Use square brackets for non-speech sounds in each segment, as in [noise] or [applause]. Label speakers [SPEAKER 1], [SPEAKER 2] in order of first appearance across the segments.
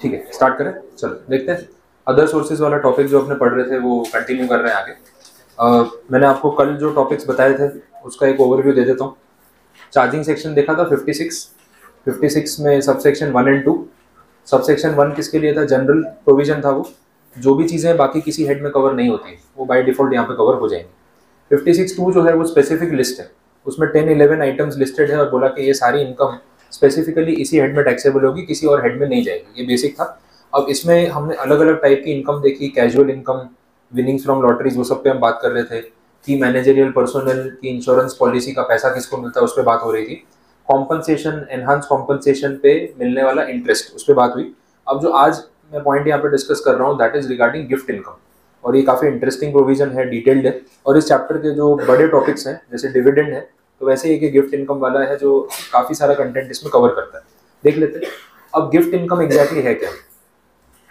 [SPEAKER 1] ठीक है स्टार्ट करें। चलो देखते हैं। अदर सोर्सेज वाला टॉपिक जो अपने पढ़ रहे थे वो कंटिन्यू कर रहे हैं आगे। uh, मैंने आपको कल जो टॉपिक्स बताए थे उसका एक ओवरव्यू दे देता हूँ। चार्जिंग सेक्शन देखा था 56 56 में sub section one and two sub section one किसके लिए था? जनरल प्रोविज़न था वो। जो भी चीज़ें बाकी किसी हेड में कवर नहीं होती वो बाई डिफ़ॉल्ट यहाँ पे कवर हो जाएँगी। फिफ्टी सिक्स टू जो है वो स्पेसिफिक लिस्ट है। उसमें टेन इलेवन आइटम्स लिस्टेड है और बोला कि ये सारी इनकम स्पेसिफिकली इसी हेड में टैक्सेबल होगी, किसी और हेड में नहीं जाएगी। ये बेसिक था। अब इसमें हमने अलग अलग टाइप की इनकम देखी casual income winnings from lotteries वो सब पे हम बात कर रहे थे। कि मैनेजरियल पर्सनल की इंश्योरेंस पॉलिसी का पैसा किसको मिलता है, उस पर बात हो रही थी। कॉम्पनसेशन एनहांस कॉम्पनसेशन पे मिलने वाला इंटरेस्ट उस पर बात हुई। अब जो आज मैं पॉइंट यहाँ पे डिस्कस कर रहा हूँ that is regarding gift income और ये काफ़ी इंटरेस्टिंग प्रोविज़न है डिटेल्ड है। और इस चैप्टर के जो बड़े टॉपिक्स हैं, जैसे डिविडेंड है तो वैसे एक गिफ्ट इनकम वाला है जो काफ़ी सारा कंटेंट इसमें कवर करता है। देख लेते हैं। अब गिफ्ट इनकम एग्जैक्टली है क्या?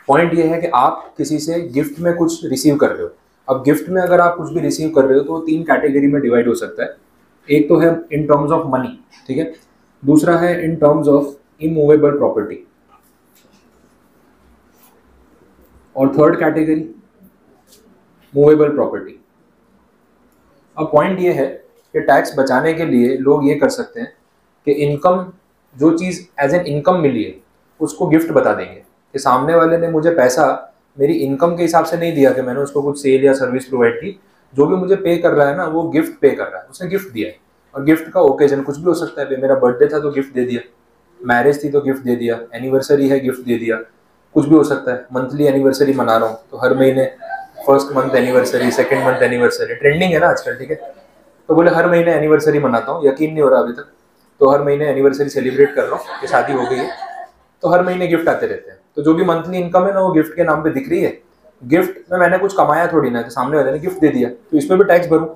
[SPEAKER 1] पॉइंट ये है कि आप किसी से गिफ्ट में कुछ रिसीव कर रहे हो। अब गिफ्ट में अगर आप कुछ भी रिसीव कर रहे हो तो तीन कैटेगरी में डिवाइड हो सकता है। एक तो है इन टर्म्स ऑफ़ मनी ठीक है? दूसरा है in terms of immovable property और थर्ड कैटेगरी मूवेबल प्रॉपर्टी अब पॉइंट ये है कि टैक्स बचाने के लिए लोग ये कर सकते हैं कि इनकम जो चीज़ एज एन इनकम मिली है, उसको गिफ्ट बता देंगे कि सामने वाले ने मुझे पैसा मेरी इनकम के हिसाब से नहीं दिया कि मैंने उसको कुछ सेल या सर्विस प्रोवाइड की। जो भी मुझे पे कर रहा है ना, वो गिफ्ट पे कर रहा है, उसने गिफ्ट दिया है। और गिफ्ट का ओकेजन कुछ भी हो सकता है मेरा बर्थडे था तो गिफ्ट दे दिया। मैरिज थी तो गिफ्ट दे दिया। एनिवर्सरी है गिफ्ट दे दिया। कुछ भी हो सकता है। मंथली एनिवर्सरी मना रहा हूँ। तो हर महीने first month anniversary second month anniversary trending है ना आजकल, ठीक है? तो बोले, हर महीने एनिवर्सरी मनाता हूँ, यकीन नहीं हो रहा अभी तक। तो हर महीने एनिवर्सरी सेलिब्रेट कर रहा हूँ कि शादी हो गई है। तो हर महीने गिफ्ट आते रहते हैं। तो जो भी मंथली इनकम है ना, वो गिफ्ट के नाम पे दिख रही है। गिफ्ट में मैंने कुछ कमाया थोड़ी ना तो सामने वाले ने गिफ्ट दे दिया तो इसमें भी टैक्स भरूँ।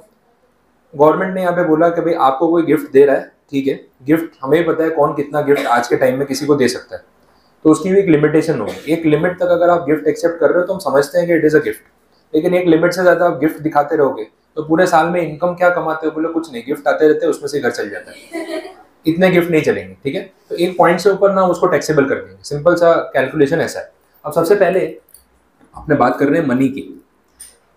[SPEAKER 1] गवर्नमेंट ने यहाँ पे बोला कि भाई, आपको कोई गिफ्ट दे रहा है, ठीक है। गिफ्ट हमें ही पता है कौन कितना गिफ्ट आज के टाइम में किसी को दे सकता है। तो उसकी भी एक लिमिटेशन होगी। एक लिमिट तक अगर आप गिफ्ट एक्सेप्ट कर रहे हो तो हम समझते हैं कि इट इज़ अ गिफ्ट लेकिन एक लिमिट से ज़्यादा आप गिफ्ट दिखाते रहोगे तो पूरे साल में इनकम क्या कमाते हो बोले कुछ नहीं। गिफ्ट आते रहते उसमें से घर चल जाता है। [laughs] इतने गिफ्ट नहीं चलेंगे ठीक है? तो एक पॉइंट से ऊपर ना उसको टैक्सेबल कर देंगे। सिंपल सा कैलकुलेशन ऐसा है। अब सबसे पहले अपने बात कर रहे हैं मनी की।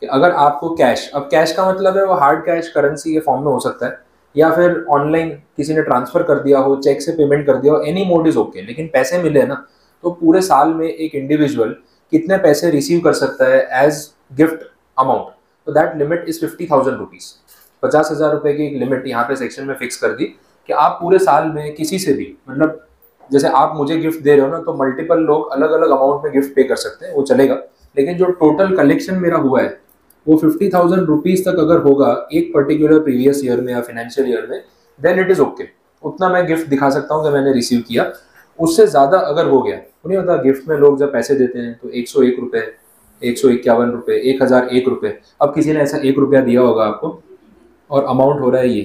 [SPEAKER 1] कि अगर आपको कैश अब कैश का मतलब है वो हार्ड कैश करेंसी के फॉर्म में हो सकता है। या फिर ऑनलाइन किसी ने ट्रांसफ़र कर दिया हो चेक से पेमेंट कर दिया हो एनी मोड इज़ ओके लेकिन पैसे मिले ना तो पूरे साल में एक इंडिविजुअल कितने पैसे रिसीव कर सकता है एज गिफ्ट अमाउंट तो that limit is fifty thousand rupees पचास हज़ार रुपए की एक लिमिट यहाँ पे सेक्शन में फिक्स कर दी कि आप पूरे साल में किसी से भी मतलब जैसे आप मुझे गिफ्ट दे रहे हो ना तो मल्टीपल लोग अलग अलग अमाउंट में गिफ्ट पे कर सकते हैं, वो चलेगा। लेकिन जो टोटल कलेक्शन मेरा हुआ है, वो फिफ्टी थाउज़ेंड रुपीज़ तक अगर होगा एक पर्टिकुलर प्रीवियस ईयर में या फाइनेंशियल ईयर में देन इट इज़ ओके उतना मैं गिफ्ट दिखा सकता हूँ कि मैंने रिसीव किया। उससे ज़्यादा अगर हो गया नहीं होता गिफ्ट में लोग जब पैसे देते हैं तो एक सौ एक रुपये एक सौ इक्यावन रुपये एक हज़ार एक रुपये अब किसी ने ऐसा एक रुपया दिया होगा आपको, और अमाउंट हो रहा है ये।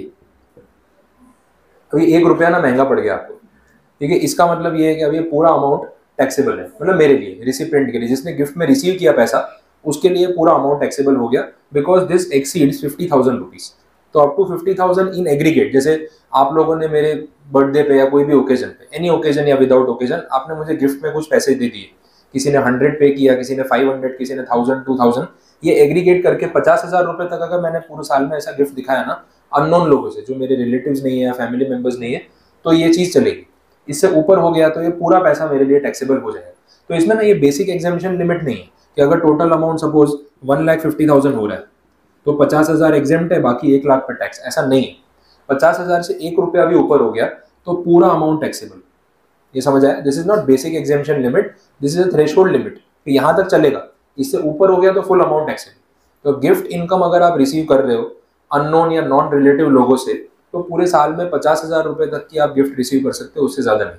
[SPEAKER 1] अभी एक रुपया ना महँगा पड़ गया आपको। ठीक है इसका मतलब ये है कि अब अभी पूरा अमाउंट टैक्सेबल है मतलब मेरे लिए रिसिप्रेंट के लिए। जिसने गिफ्ट में रिसीव किया पैसा, उसके लिए पूरा अमाउंट टैक्सेबल हो गया because this exceeds fifty thousand rupees तो up to fifty thousand in aggregate जैसे आप लोगों ने मेरे बर्थडे पे या कोई भी ओकेजन पे एनी ओकेजन या विदाउट ओकेजन आपने मुझे गिफ्ट में कुछ पैसे दे दिए। किसी ने हंड्रेड पे किया, किसी ने फाइव हंड्रेड किसी ने थाउज़ेंड टू थाउज़ेंड ये एग्रीगेट करके पचास हज़ार रुपए तक अगर मैंने पूरे साल में ऐसा गिफ्ट दिखाया ना अननोन लोगों से, जो मेरे रिलेटिव नहीं है फैमिली मेंबर्स नहीं है तो ये चीज़ चलेगी। इससे ऊपर हो गया तो ये पूरा पैसा मेरे लिए टैक्सेबल हो जाएगा। तो इसमें ना ये बेसिक एग्जामेशन लिमिट नहीं है कि अगर total amount suppose one lakh fifty thousand हो रहा है तो पचास हज़ार एग्ज़ाम है, बाकी एक लाख पर टैक्स ऐसा नहीं है। पचास हज़ार से एक रुपया भी ऊपर हो गया तो पूरा अमाउंट टैक्सेबल ये समझ आया? This is not basic exemption limit this is a threshold limit यहाँ तक चलेगा। इससे ऊपर हो गया तो फुल अमाउंट टैक्सेबल तो गिफ्ट इनकम अगर आप रिसीव कर रहे हो अननोन या नॉन रिलेटिव लोगों से तो पूरे साल में पचास हज़ार रुपए तक की आप गिफ्ट रिसीव कर सकते हो, उससे ज़्यादा नहीं।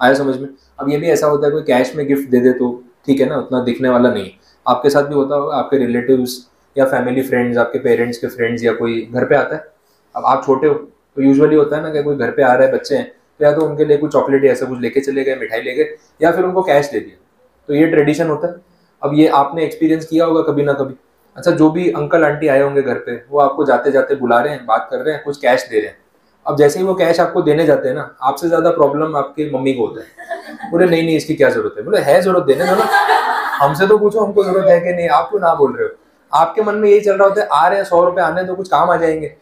[SPEAKER 1] आया समझ में? अब ये भी ऐसा होता है, कोई कैश में गिफ्ट दे दे तो ठीक है ना? उतना दिखने वाला नहीं है। आपके साथ भी होता होगा, आपके रिलेटिव्स या फैमिली फ्रेंड्स आपके पेरेंट्स के फ्रेंड्स या कोई घर पे आता है। अब आप छोटे हो तो यूजुअली होता है ना कि कोई घर पे आ रहे बच्चे हैं तो या तो उनके लिए कुछ चॉकलेट या ऐसा कुछ लेके चले गए, मिठाई ले गए, या फिर उनको कैश दे दिया। तो ये ट्रेडिशन होता है। अब ये आपने एक्सपीरियंस किया होगा कभी ना कभी। अच्छा जो भी अंकल आंटी आए होंगे घर पे, वो आपको जाते जाते बुला रहे हैं, बात कर रहे हैं, कुछ कैश दे रहे हैं। अब जैसे ही वो कैश आपको देने जाते हैं ना, आपसे ज़्यादा प्रॉब्लम आपके मम्मी को होता है। बोले, नहीं नहीं, इसकी क्या ज़रूरत है? बोले, है ज़रूरत, देने दो हमसे तो पूछो, हमको ज़रूरत है कि नहीं? आप क्यों ना बोल रहे हो? आपके मन में यही चल रहा होता है, आ रहे हैं, सौ रुपए आने तो कुछ काम आ जाएँगे।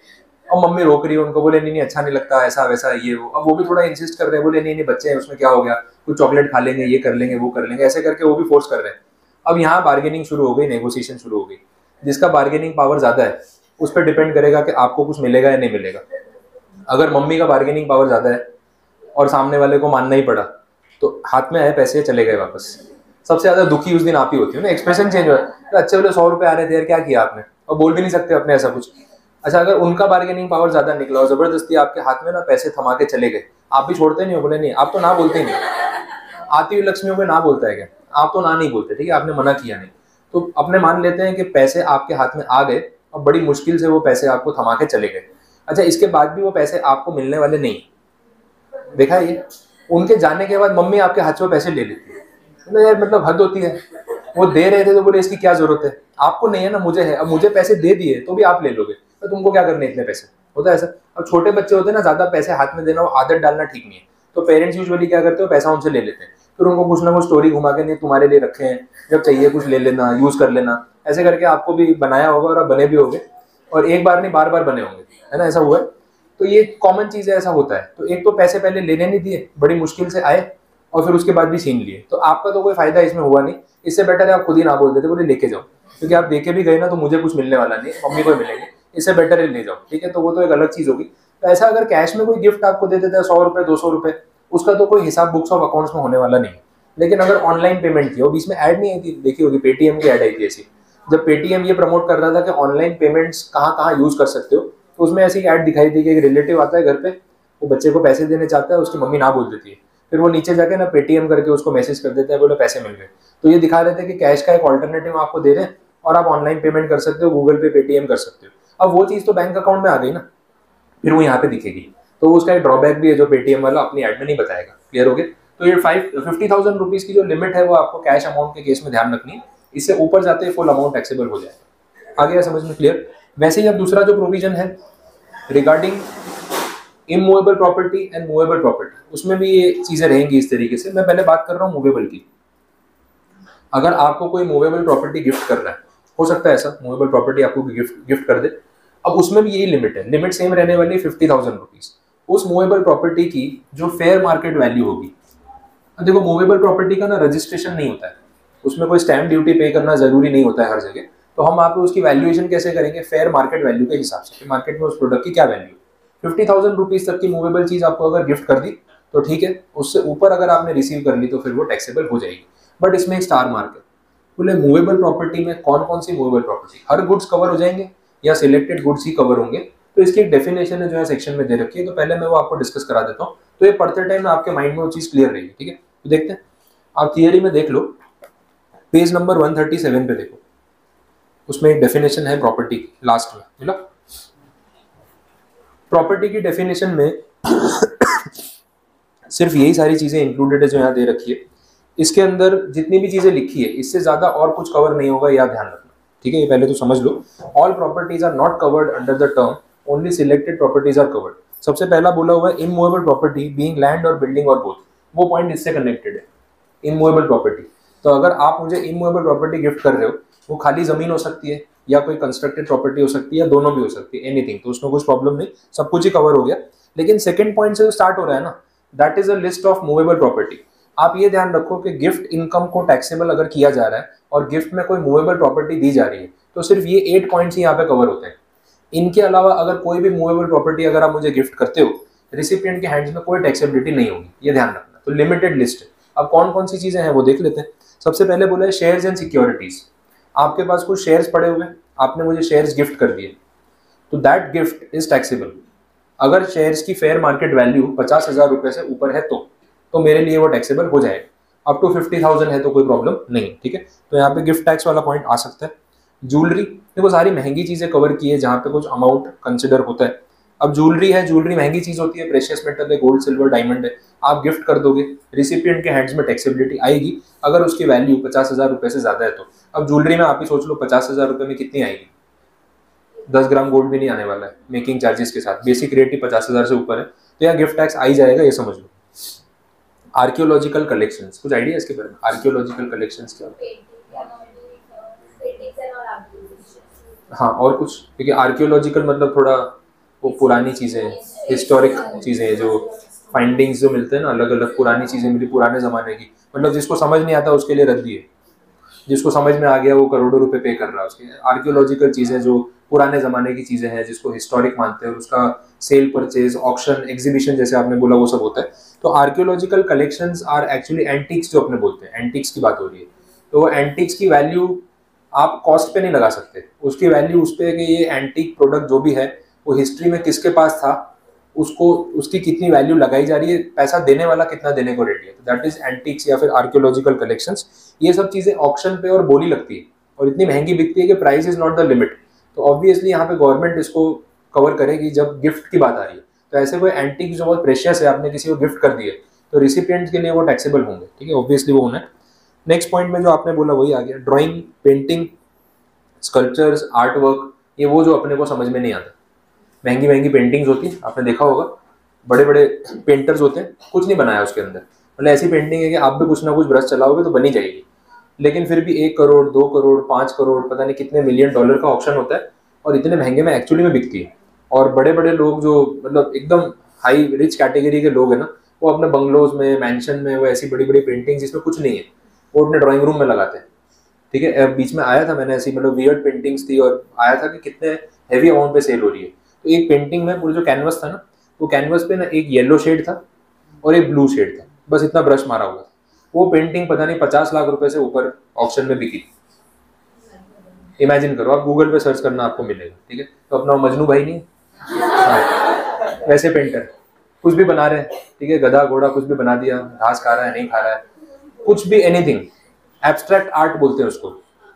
[SPEAKER 1] और मम्मी रोक रही है, उनको बोले, नहीं नहीं अच्छा नहीं लगता, ऐसा, वैसा, ये, वो। अब वो भी थोड़ा इंसिस्ट कर रहे हैं, बोले, नहीं नहीं, बच्चे हैं, उसमें क्या हो गया? कुछ चॉकलेट खा लेंगे, ये कर लेंगे, वो कर लेंगे। ऐसे करके वो भी फोर्स कर रहे हैं। अब यहाँ बार्गेनिंग शुरू हो गई नेगोशिएशन शुरू हो गई, जिसका बार्गेनिंग पावर ज़्यादा है, उस पर डिपेंड करेगा कि आपको कुछ मिलेगा या नहीं मिलेगा। अगर मम्मी का बार्गेनिंग पावर ज़्यादा है और सामने वाले को मानना ही पड़ा तो हाथ में आए पैसे चले गए वापस। सबसे ज़्यादा दुखी उस दिन आप ही होती हो ना? एक्सप्रेशन चेंज हो अच्छे वाले सौ रुपए आ रहे थे यार, क्या किया आपने? और बोल भी नहीं सकते अपने ऐसा कुछ। अच्छा अगर उनका बार्गेनिंग पावर ज़्यादा निकला और ज़बरदस्ती आपके हाथ में ना पैसे थमा के चले गए, आप भी छोड़ते नहीं हो? बोले, नहीं, आप तो ना बोलते नहीं। आती हुई लक्ष्मियों में ना बोलता है क्या? आप तो ना नहीं बोलते, ठीक है? आपने मना किया नहीं। तो अपने मान लेते हैं कि पैसे आपके हाथ में आ गए और बड़ी मुश्किल से वो पैसे आपको थमा के चले गए। अच्छा इसके बाद भी वो पैसे आपको मिलने वाले नहीं। देखा ये? उनके जाने के बाद मम्मी आपके हाथ से पैसे ले लेती है। यार मतलब हद होती है। वो दे रहे थे तो बोले, इसकी क्या ज़रूरत है? आपको नहीं है ना, मुझे है। अब मुझे पैसे दे दिए तो भी आप ले लोगे। तो तुमको क्या करने इतने पैसे? होता है ऐसा। अब छोटे बच्चे होते हैं ना, ज़्यादा पैसे हाथ में देना आदत डालना ठीक नहीं है। तो पेरेंट्स यूजुअली क्या करते हो, पैसा उनसे ले लेते हैं। फिर उनको कुछ ना कुछ स्टोरी घुमा के, नहीं, तुम्हारे लिए रखे हैं। जब चाहिए कुछ ले लेना यूज़ कर लेना। ऐसे करके आपको भी बनाया होगा और आप बने भी होंगे। और एक बार नहीं बार बार बने होंगे। है ना, ऐसा हुआ है? तो ये कॉमन चीज़ है, ऐसा होता है। तो एक तो पैसे पहले लेने नहीं दिए, बड़ी मुश्किल से आए और फिर उसके बाद भी छीन लिए। तो आपका तो कोई फ़ायदा इसमें हुआ नहीं। इससे बेटर है आप खुद ही ना बोल देते, बोले, लेके जाओ। क्योंकि आप देखे भी गए ना तो मुझे कुछ मिलने वाला नहीं मम्मी को मिलेंगे। इससे बेटर है ले जाओ, ठीक है? तो वो तो एक अलग चीज़ होगी। तो ऐसा अगर कैश में कोई गिफ्ट आपको दे देता है, सौ रुपए, दो सौ रुपए, उसका तो कोई हिसाब बुक्स ऑफ़ अकाउंट्स में होने वाला नहीं। लेकिन अगर ऑनलाइन पेमेंट किया बीच में ऐड नहीं आई थी देखी होगी पेटीएम की ऐड आई थी ऐसी। जब पेटीएम ये प्रमोट कर रहा था कि ऑनलाइन पेमेंट्स कहाँ कहाँ यूज़ कर सकते हो तो उसमें ऐसी ऐड दिखाई दी कि एक रिलेटिव आता है घर पे, वो बच्चे को पैसे देने चाहता है, उसकी मम्मी ना बोल देती है। फिर वो नीचे जाके ना पेटीएम करके उसको मैसेज कर देता है, बोले पैसे मिल गए। तो ये दिखा रहे थे कि कैश का एक ऑल्टरनेटिव आपको दे रहे हैं, और आप ऑनलाइन पेमेंट कर सकते हो गूगल पे पेटीएम कर सकते हो। अब वो चीज़ तो बैंक अकाउंट में आ गई ना। फिर वो यहाँ पे दिखेगी। तो उसका एक ड्रॉबैक भी है जो पेटीएम वाला अपनी एड में नहीं बताएगा। क्लियर हो गया? तो ये फाइव फिफ्टी थाउज़ेंड रुपीज़ की जो लिमिट है वो आपको कैश अमाउंट के केस में ध्यान रखनी है। इससे ऊपर जाते फुल अमाउंट टैक्सेबल हो जाएगा। आगे समझ में क्लियर वैसे ही अब दूसरा जो प्रोविज़न है regarding immovable property and movable property उसमें भी ये चीज़ें रहेंगी इस तरीके से। मैं पहले बात कर रहा हूँ मूवेबल की। अगर आपको कोई मूवेबल प्रॉपर्टी गिफ्ट कर रहा है हो सकता है ऐसा मूवेबल प्रॉपर्टी आपको गिफ्ट गिफ्ट कर दे। अब उसमें भी यही लिमिट है लिमिट सेम रहने वाली है फिफ्टी थाउज़ेंड रुपीज़ उस मूवेबल प्रॉपर्टी की जो फेयर मार्केट वैल्यू होगी देखो मूवेबल प्रॉपर्टी का ना रजिस्ट्रेशन नहीं होता है। उसमें कोई स्टैम्प ड्यूटी पे करना ज़रूरी नहीं होता है हर जगह। तो हम आपको उसकी वैल्यूएशन कैसे करेंगे? फेयर मार्केट वैल्यू के हिसाब से। मार्केट में उस प्रोडक्ट की क्या वैल्यू फिफ्टी थाउज़ेंड रुपीज़ तक की मूवेबल चीज़ आपको अगर गिफ्ट कर दी तो ठीक है, उससे ऊपर अगर आपने रिसीव कर ली तो फिर वो टैक्सेबल हो जाएगी। बट इसमें एक स्टार मार्क है। बोले मूवेबल प्रॉपर्टी में कौन कौन सी मूवेबल प्रॉपर्टी हर गुड्स कवर हो जाएँगे या सिलेक्टेड गुड्स ही कवर होंगे। तो इसकी डेफिनेशन है जो है सेक्शन में दे रखी है। तो पहले मैं वो आपको डिस्कस करा देता हूँ। तो ये पढ़ते टाइम आपके माइंड में वो चीज़ क्लियर रहेगी, ठीक है? तो देखते हैं। आप थियरी में देख लो। पेज नंबर 137 पे देखो। उसमें एक डेफिनेशन है प्रॉपर्टी की लास्ट में मिला प्रॉपर्टी की डेफिनेशन में [coughs] सिर्फ़ यही सारी चीज़ें इंक्लूडेड है जो यहाँ दे रखी है। इसके अंदर जितनी भी चीज़ें लिखी है, इससे ज़्यादा और कुछ कवर नहीं होगा, यह ध्यान रखना। ठीक है, ये पहले तो समझ लो। All properties are not covered under the term only selected properties are covered सबसे पहला बोला हुआ है इमूवेबल प्रॉपर्टी बीइंग लैंड और बिल्डिंग और बोथ वो पॉइंट इससे कनेक्टेड है इमूवेबल प्रॉपर्टी तो अगर आप मुझे इमूवेबल प्रॉपर्टी गिफ्ट कर रहे हो, वो खाली ज़मीन हो सकती है, या कोई कंस्ट्रक्टेड प्रॉपर्टी हो सकती है, या दोनों भी हो सकती है एनीथिंग तो उसमें कुछ प्रॉब्लम नहीं, सब कुछ ही कवर हो गया। लेकिन सेकंड पॉइंट से जो स्टार्ट हो रहा है ना that is a list of movable property आप ये ध्यान रखो कि गिफ्ट इनकम को टैक्सेबल अगर किया जा रहा है और गिफ्ट में कोई मूवेबल प्रॉपर्टी दी जा रही है तो सिर्फ़ ये एट पॉइंट्स ही यहाँ पे कवर होते हैं। इनके अलावा अगर कोई भी मूवेबल प्रॉपर्टी अगर आप मुझे गिफ्ट करते हो रिसिपियंट के हैंड्स में कोई टैक्सेबिलिटी नहीं होगी, ये ध्यान रखना। तो लिमिटेड लिस्ट अब कौन कौन सी चीज़ें हैं वो देख लेते हैं। सबसे पहले बोला है शेयर्स एंड सिक्योरिटीज आपके पास कुछ शेयर्स पड़े हुए आपने मुझे शेयर्स गिफ्ट कर दिए। तो दैट गिफ्ट इज़ टैक्सेबल अगर शेयर्स की फेयर मार्केट वैल्यू पचास हज़ार रुपए से ऊपर है तो। तो मेरे लिए वो टैक्सेबल हो जाएगा। अप टू फिफ्टी थाउज़ेंड है तो कोई प्रॉब्लम नहीं, ठीक है? तो यहाँ पे गिफ्ट टैक्स वाला पॉइंट आ सकता है। ज्वेलरी देखो सारी महँगी चीज़ें कवर की है, जहाँ पे कुछ अमाउंट कंसिडर होता है। अब ज्वेलरी है ज्वेलरी महँगी चीज़ होती है प्रेशियस मेटल है गोल्ड सिल्वर डायमंड है, आप गिफ्ट कर दोगे रिसिपियंट के हैंड्स में टैक्सेबिलिटी आएगी, अगर उसकी वैल्यू पचास हज़ार रुपए से ज़्यादा है तो। अब ज्वेलरी में आप ही सोच लो, पचास हज़ार रुपए में कितनी आएगी? दस ग्राम गोल्ड भी नहीं आने वाला है मेकिंग चार्जेस के साथ। बेसिक रेट ही पचास हज़ार से ऊपर है। तो यहाँ गिफ्ट टैक्स आई जाएगा, ये समझ लो। आर्कियोलॉजिकल कलेक्शंस कुछ आइडिया इसके बारे में? आर्कियोलॉजिकल कलेक्शंस क्या? हाँ और कुछ? क्योंकि आर्कियोलॉजिकल मतलब थोड़ा वो पुरानी चीज़ें हिस्टोरिक चीज़ें जो फाइंडिंग्स जो मिलते हैं ना अलग अलग पुरानी चीज़ें मिली, पुराने ज़माने की। मतलब जिसको समझ नहीं आता, उसके लिए रद्दी है। जिसको समझ में आ गया, वो करोड़ों रुपए पे कर रहा है उसके। आर्कियोलॉजिकल चीज़ें जो पुराने ज़माने की चीज़ें हैं जिसको हिस्टोरिक मानते हैं और उसका सेल परचेज ऑप्शन एग्जीबिशन जैसे आपने बोला वो सब होता है। तो archaeological collections are actually antiques जो अपने बोलते हैं। एंटिक्स की बात हो रही है। तो एंटिक्स की वैल्यू आप कॉस्ट पे नहीं लगा सकते। उसकी वैल्यू उस पर ये एंटिक प्रोडक्ट जो भी है, वो हिस्ट्री में किसके पास था, उसको, उसकी कितनी वैल्यू लगाई जा रही है, पैसा देने वाला कितना देने को रेडी है। तो दैट इज़ एंटिक्स या फिर आर्कियोलॉजिकल कलेक्शंस ये सब चीज़ें ऑप्शन पे और बोली लगती है। और इतनी महँगी बिकती है कि price is not the limit तो ऑब्वियसली यहाँ पे गवर्नमेंट इसको कवर करेगी जब गिफ्ट की बात आ रही है। तो ऐसे कोई एंटिक जो बहुत प्रेशियस है, आपने किसी को गिफ्ट कर दिए तो रिसिपियंट के लिए वो टैक्सेबल होंगे, ठीक है? ऑब्वियसली वो होना है। नेक्स्ट पॉइंट में जो आपने बोला, वही आ गया। Drawing painting sculptures art work ये वो जो अपने को समझ में नहीं आता। महँगी महँगी पेंटिंग्स होती है, आपने देखा होगा। बड़े बड़े पेंटर्स होते हैं, कुछ नहीं बनाया उसके अंदर। मतलब ऐसी पेंटिंग है कि आप भी कुछ ना कुछ ब्रश चलाओगे तो बनी जाएगी। लेकिन फिर भी एक करोड़, दो करोड़, पाँच करोड़, पता नहीं कितने मिलियन डॉलर का ऑप्शन होता है और इतने महँगे में एक्चुअली में बिकती है। और बड़े बड़े लोग जो मतलब एकदम हाई रिच कैटेगरी के लोग हैं ना, वो अपने बंगलोज में मैंशन में, वो ऐसी बड़ी बड़ी पेंटिंग जिसमें कुछ नहीं है, वो अपने ड्राइंग रूम में लगाते हैं। ठीक है? बीच में आया था मैंने ऐसी मतलब वियर्ड पेंटिंग्स थी और आया था कि कितने हैवी अमाउंट पे सेल हो रही है। तो एक पेंटिंग में पूरा जो कैनवस था ना, वो कैनवस पे ना एक येलो शेड था और एक ब्लू शेड था। बस इतना ब्रश मारा हुआ था। वो पेंटिंग पता नहीं पचास लाख रुपए से ऊपर ऑप्शन में बिकी। इमेजिन करो, आप गूगल पे सर्च करना आपको मिलेगा, ठीक है? तो अपना मजनू भाई नहीं? हाँ। वैसे पेंटर कुछ भी बना रहे हैं, ठीक है? गधा, घोड़ा, कुछ भी बना दिया, घास खा रहा है, नहीं खा रहा है, कुछ भी एनीथिंग एब्स्ट्रैक्ट आर्ट बोलते हैं उसको।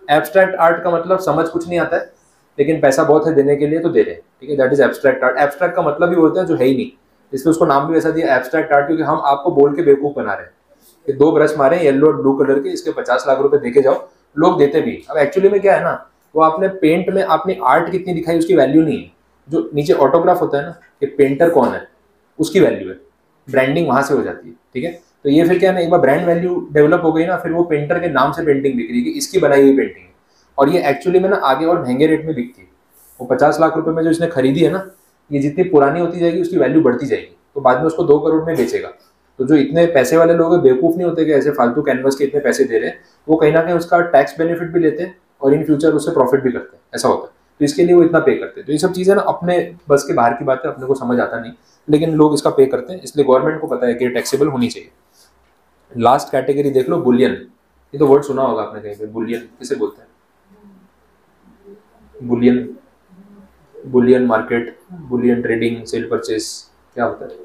[SPEAKER 1] एब्स्ट्रैक्ट आर्ट का मतलब समझ कुछ नहीं आता है, लेकिन पैसा बहुत है देने के लिए तो दे रहे हैं, ठीक है? That is abstract art abstract का मतलब भी होता है जो है ही नहीं। इसलिए उसको नाम भी वैसा दिया एब्स्ट्रैक्ट आर्ट क्योंकि हम आपको बोल के बेवकूफ़ बना रहे हैं। कि दो ब्रश मारे येलो और ब्लू कलर के, इसके पचास लाख रुपए देके जाओ। लोग देते भी। अब एक्चुअली में क्या है ना, वो आपने पेंट में आपने आर्ट कितनी दिखाई, उसकी वैल्यू नहीं है। जो नीचे ऑटोग्राफ होता है ना, कि पेंटर कौन है, उसकी वैल्यू है। ब्रांडिंग वहाँ से हो जाती है, ठीक है? तो ये फिर क्या है ना, एक बार ब्रांड वैल्यू डेवलप हो गई ना, फिर वो पेंटर के नाम से पेंटिंग बिक रही है कि इसकी बनाई हुई पेंटिंग है। और ये एक्चुअली में ना आगे और महँगे रेट में बिकती है। वो पचास लाख रुपए में जो इसने खरीदी है ना, ये जितनी पुरानी होती जाएगी, उसकी वैल्यू बढ़ती जाएगी। तो बाद में उसको दो करोड़ में बेचेगा। तो जो इतने पैसे वाले लोग हैं, बेवकूफ़ नहीं होते कि ऐसे फालतू कैनवस के इतने पैसे दे रहे हैं। वो कहीं ना कहीं उसका टैक्स बेनिफिट भी लेते हैं और इन फ्यूचर उससे प्रॉफिट भी करते हैं। ऐसा होता है। तो इसके लिए वो इतना पे करते हैं। तो ये सब चीज़ें ना अपने बस के बाहर की बात है, अपने को समझ आता नहीं। लेकिन लोग इसका पे करते हैं। इसलिए गवर्नमेंट को पता है कि टैक्सेबल होनी चाहिए। लास्ट कैटेगरी देख लो बुलियन ये तो वर्ड सुना होगा आपने कहीं पे। बुलियन किसे बोलते हैं? Bullion bullion market bullion trading sale purchase क्या होता है?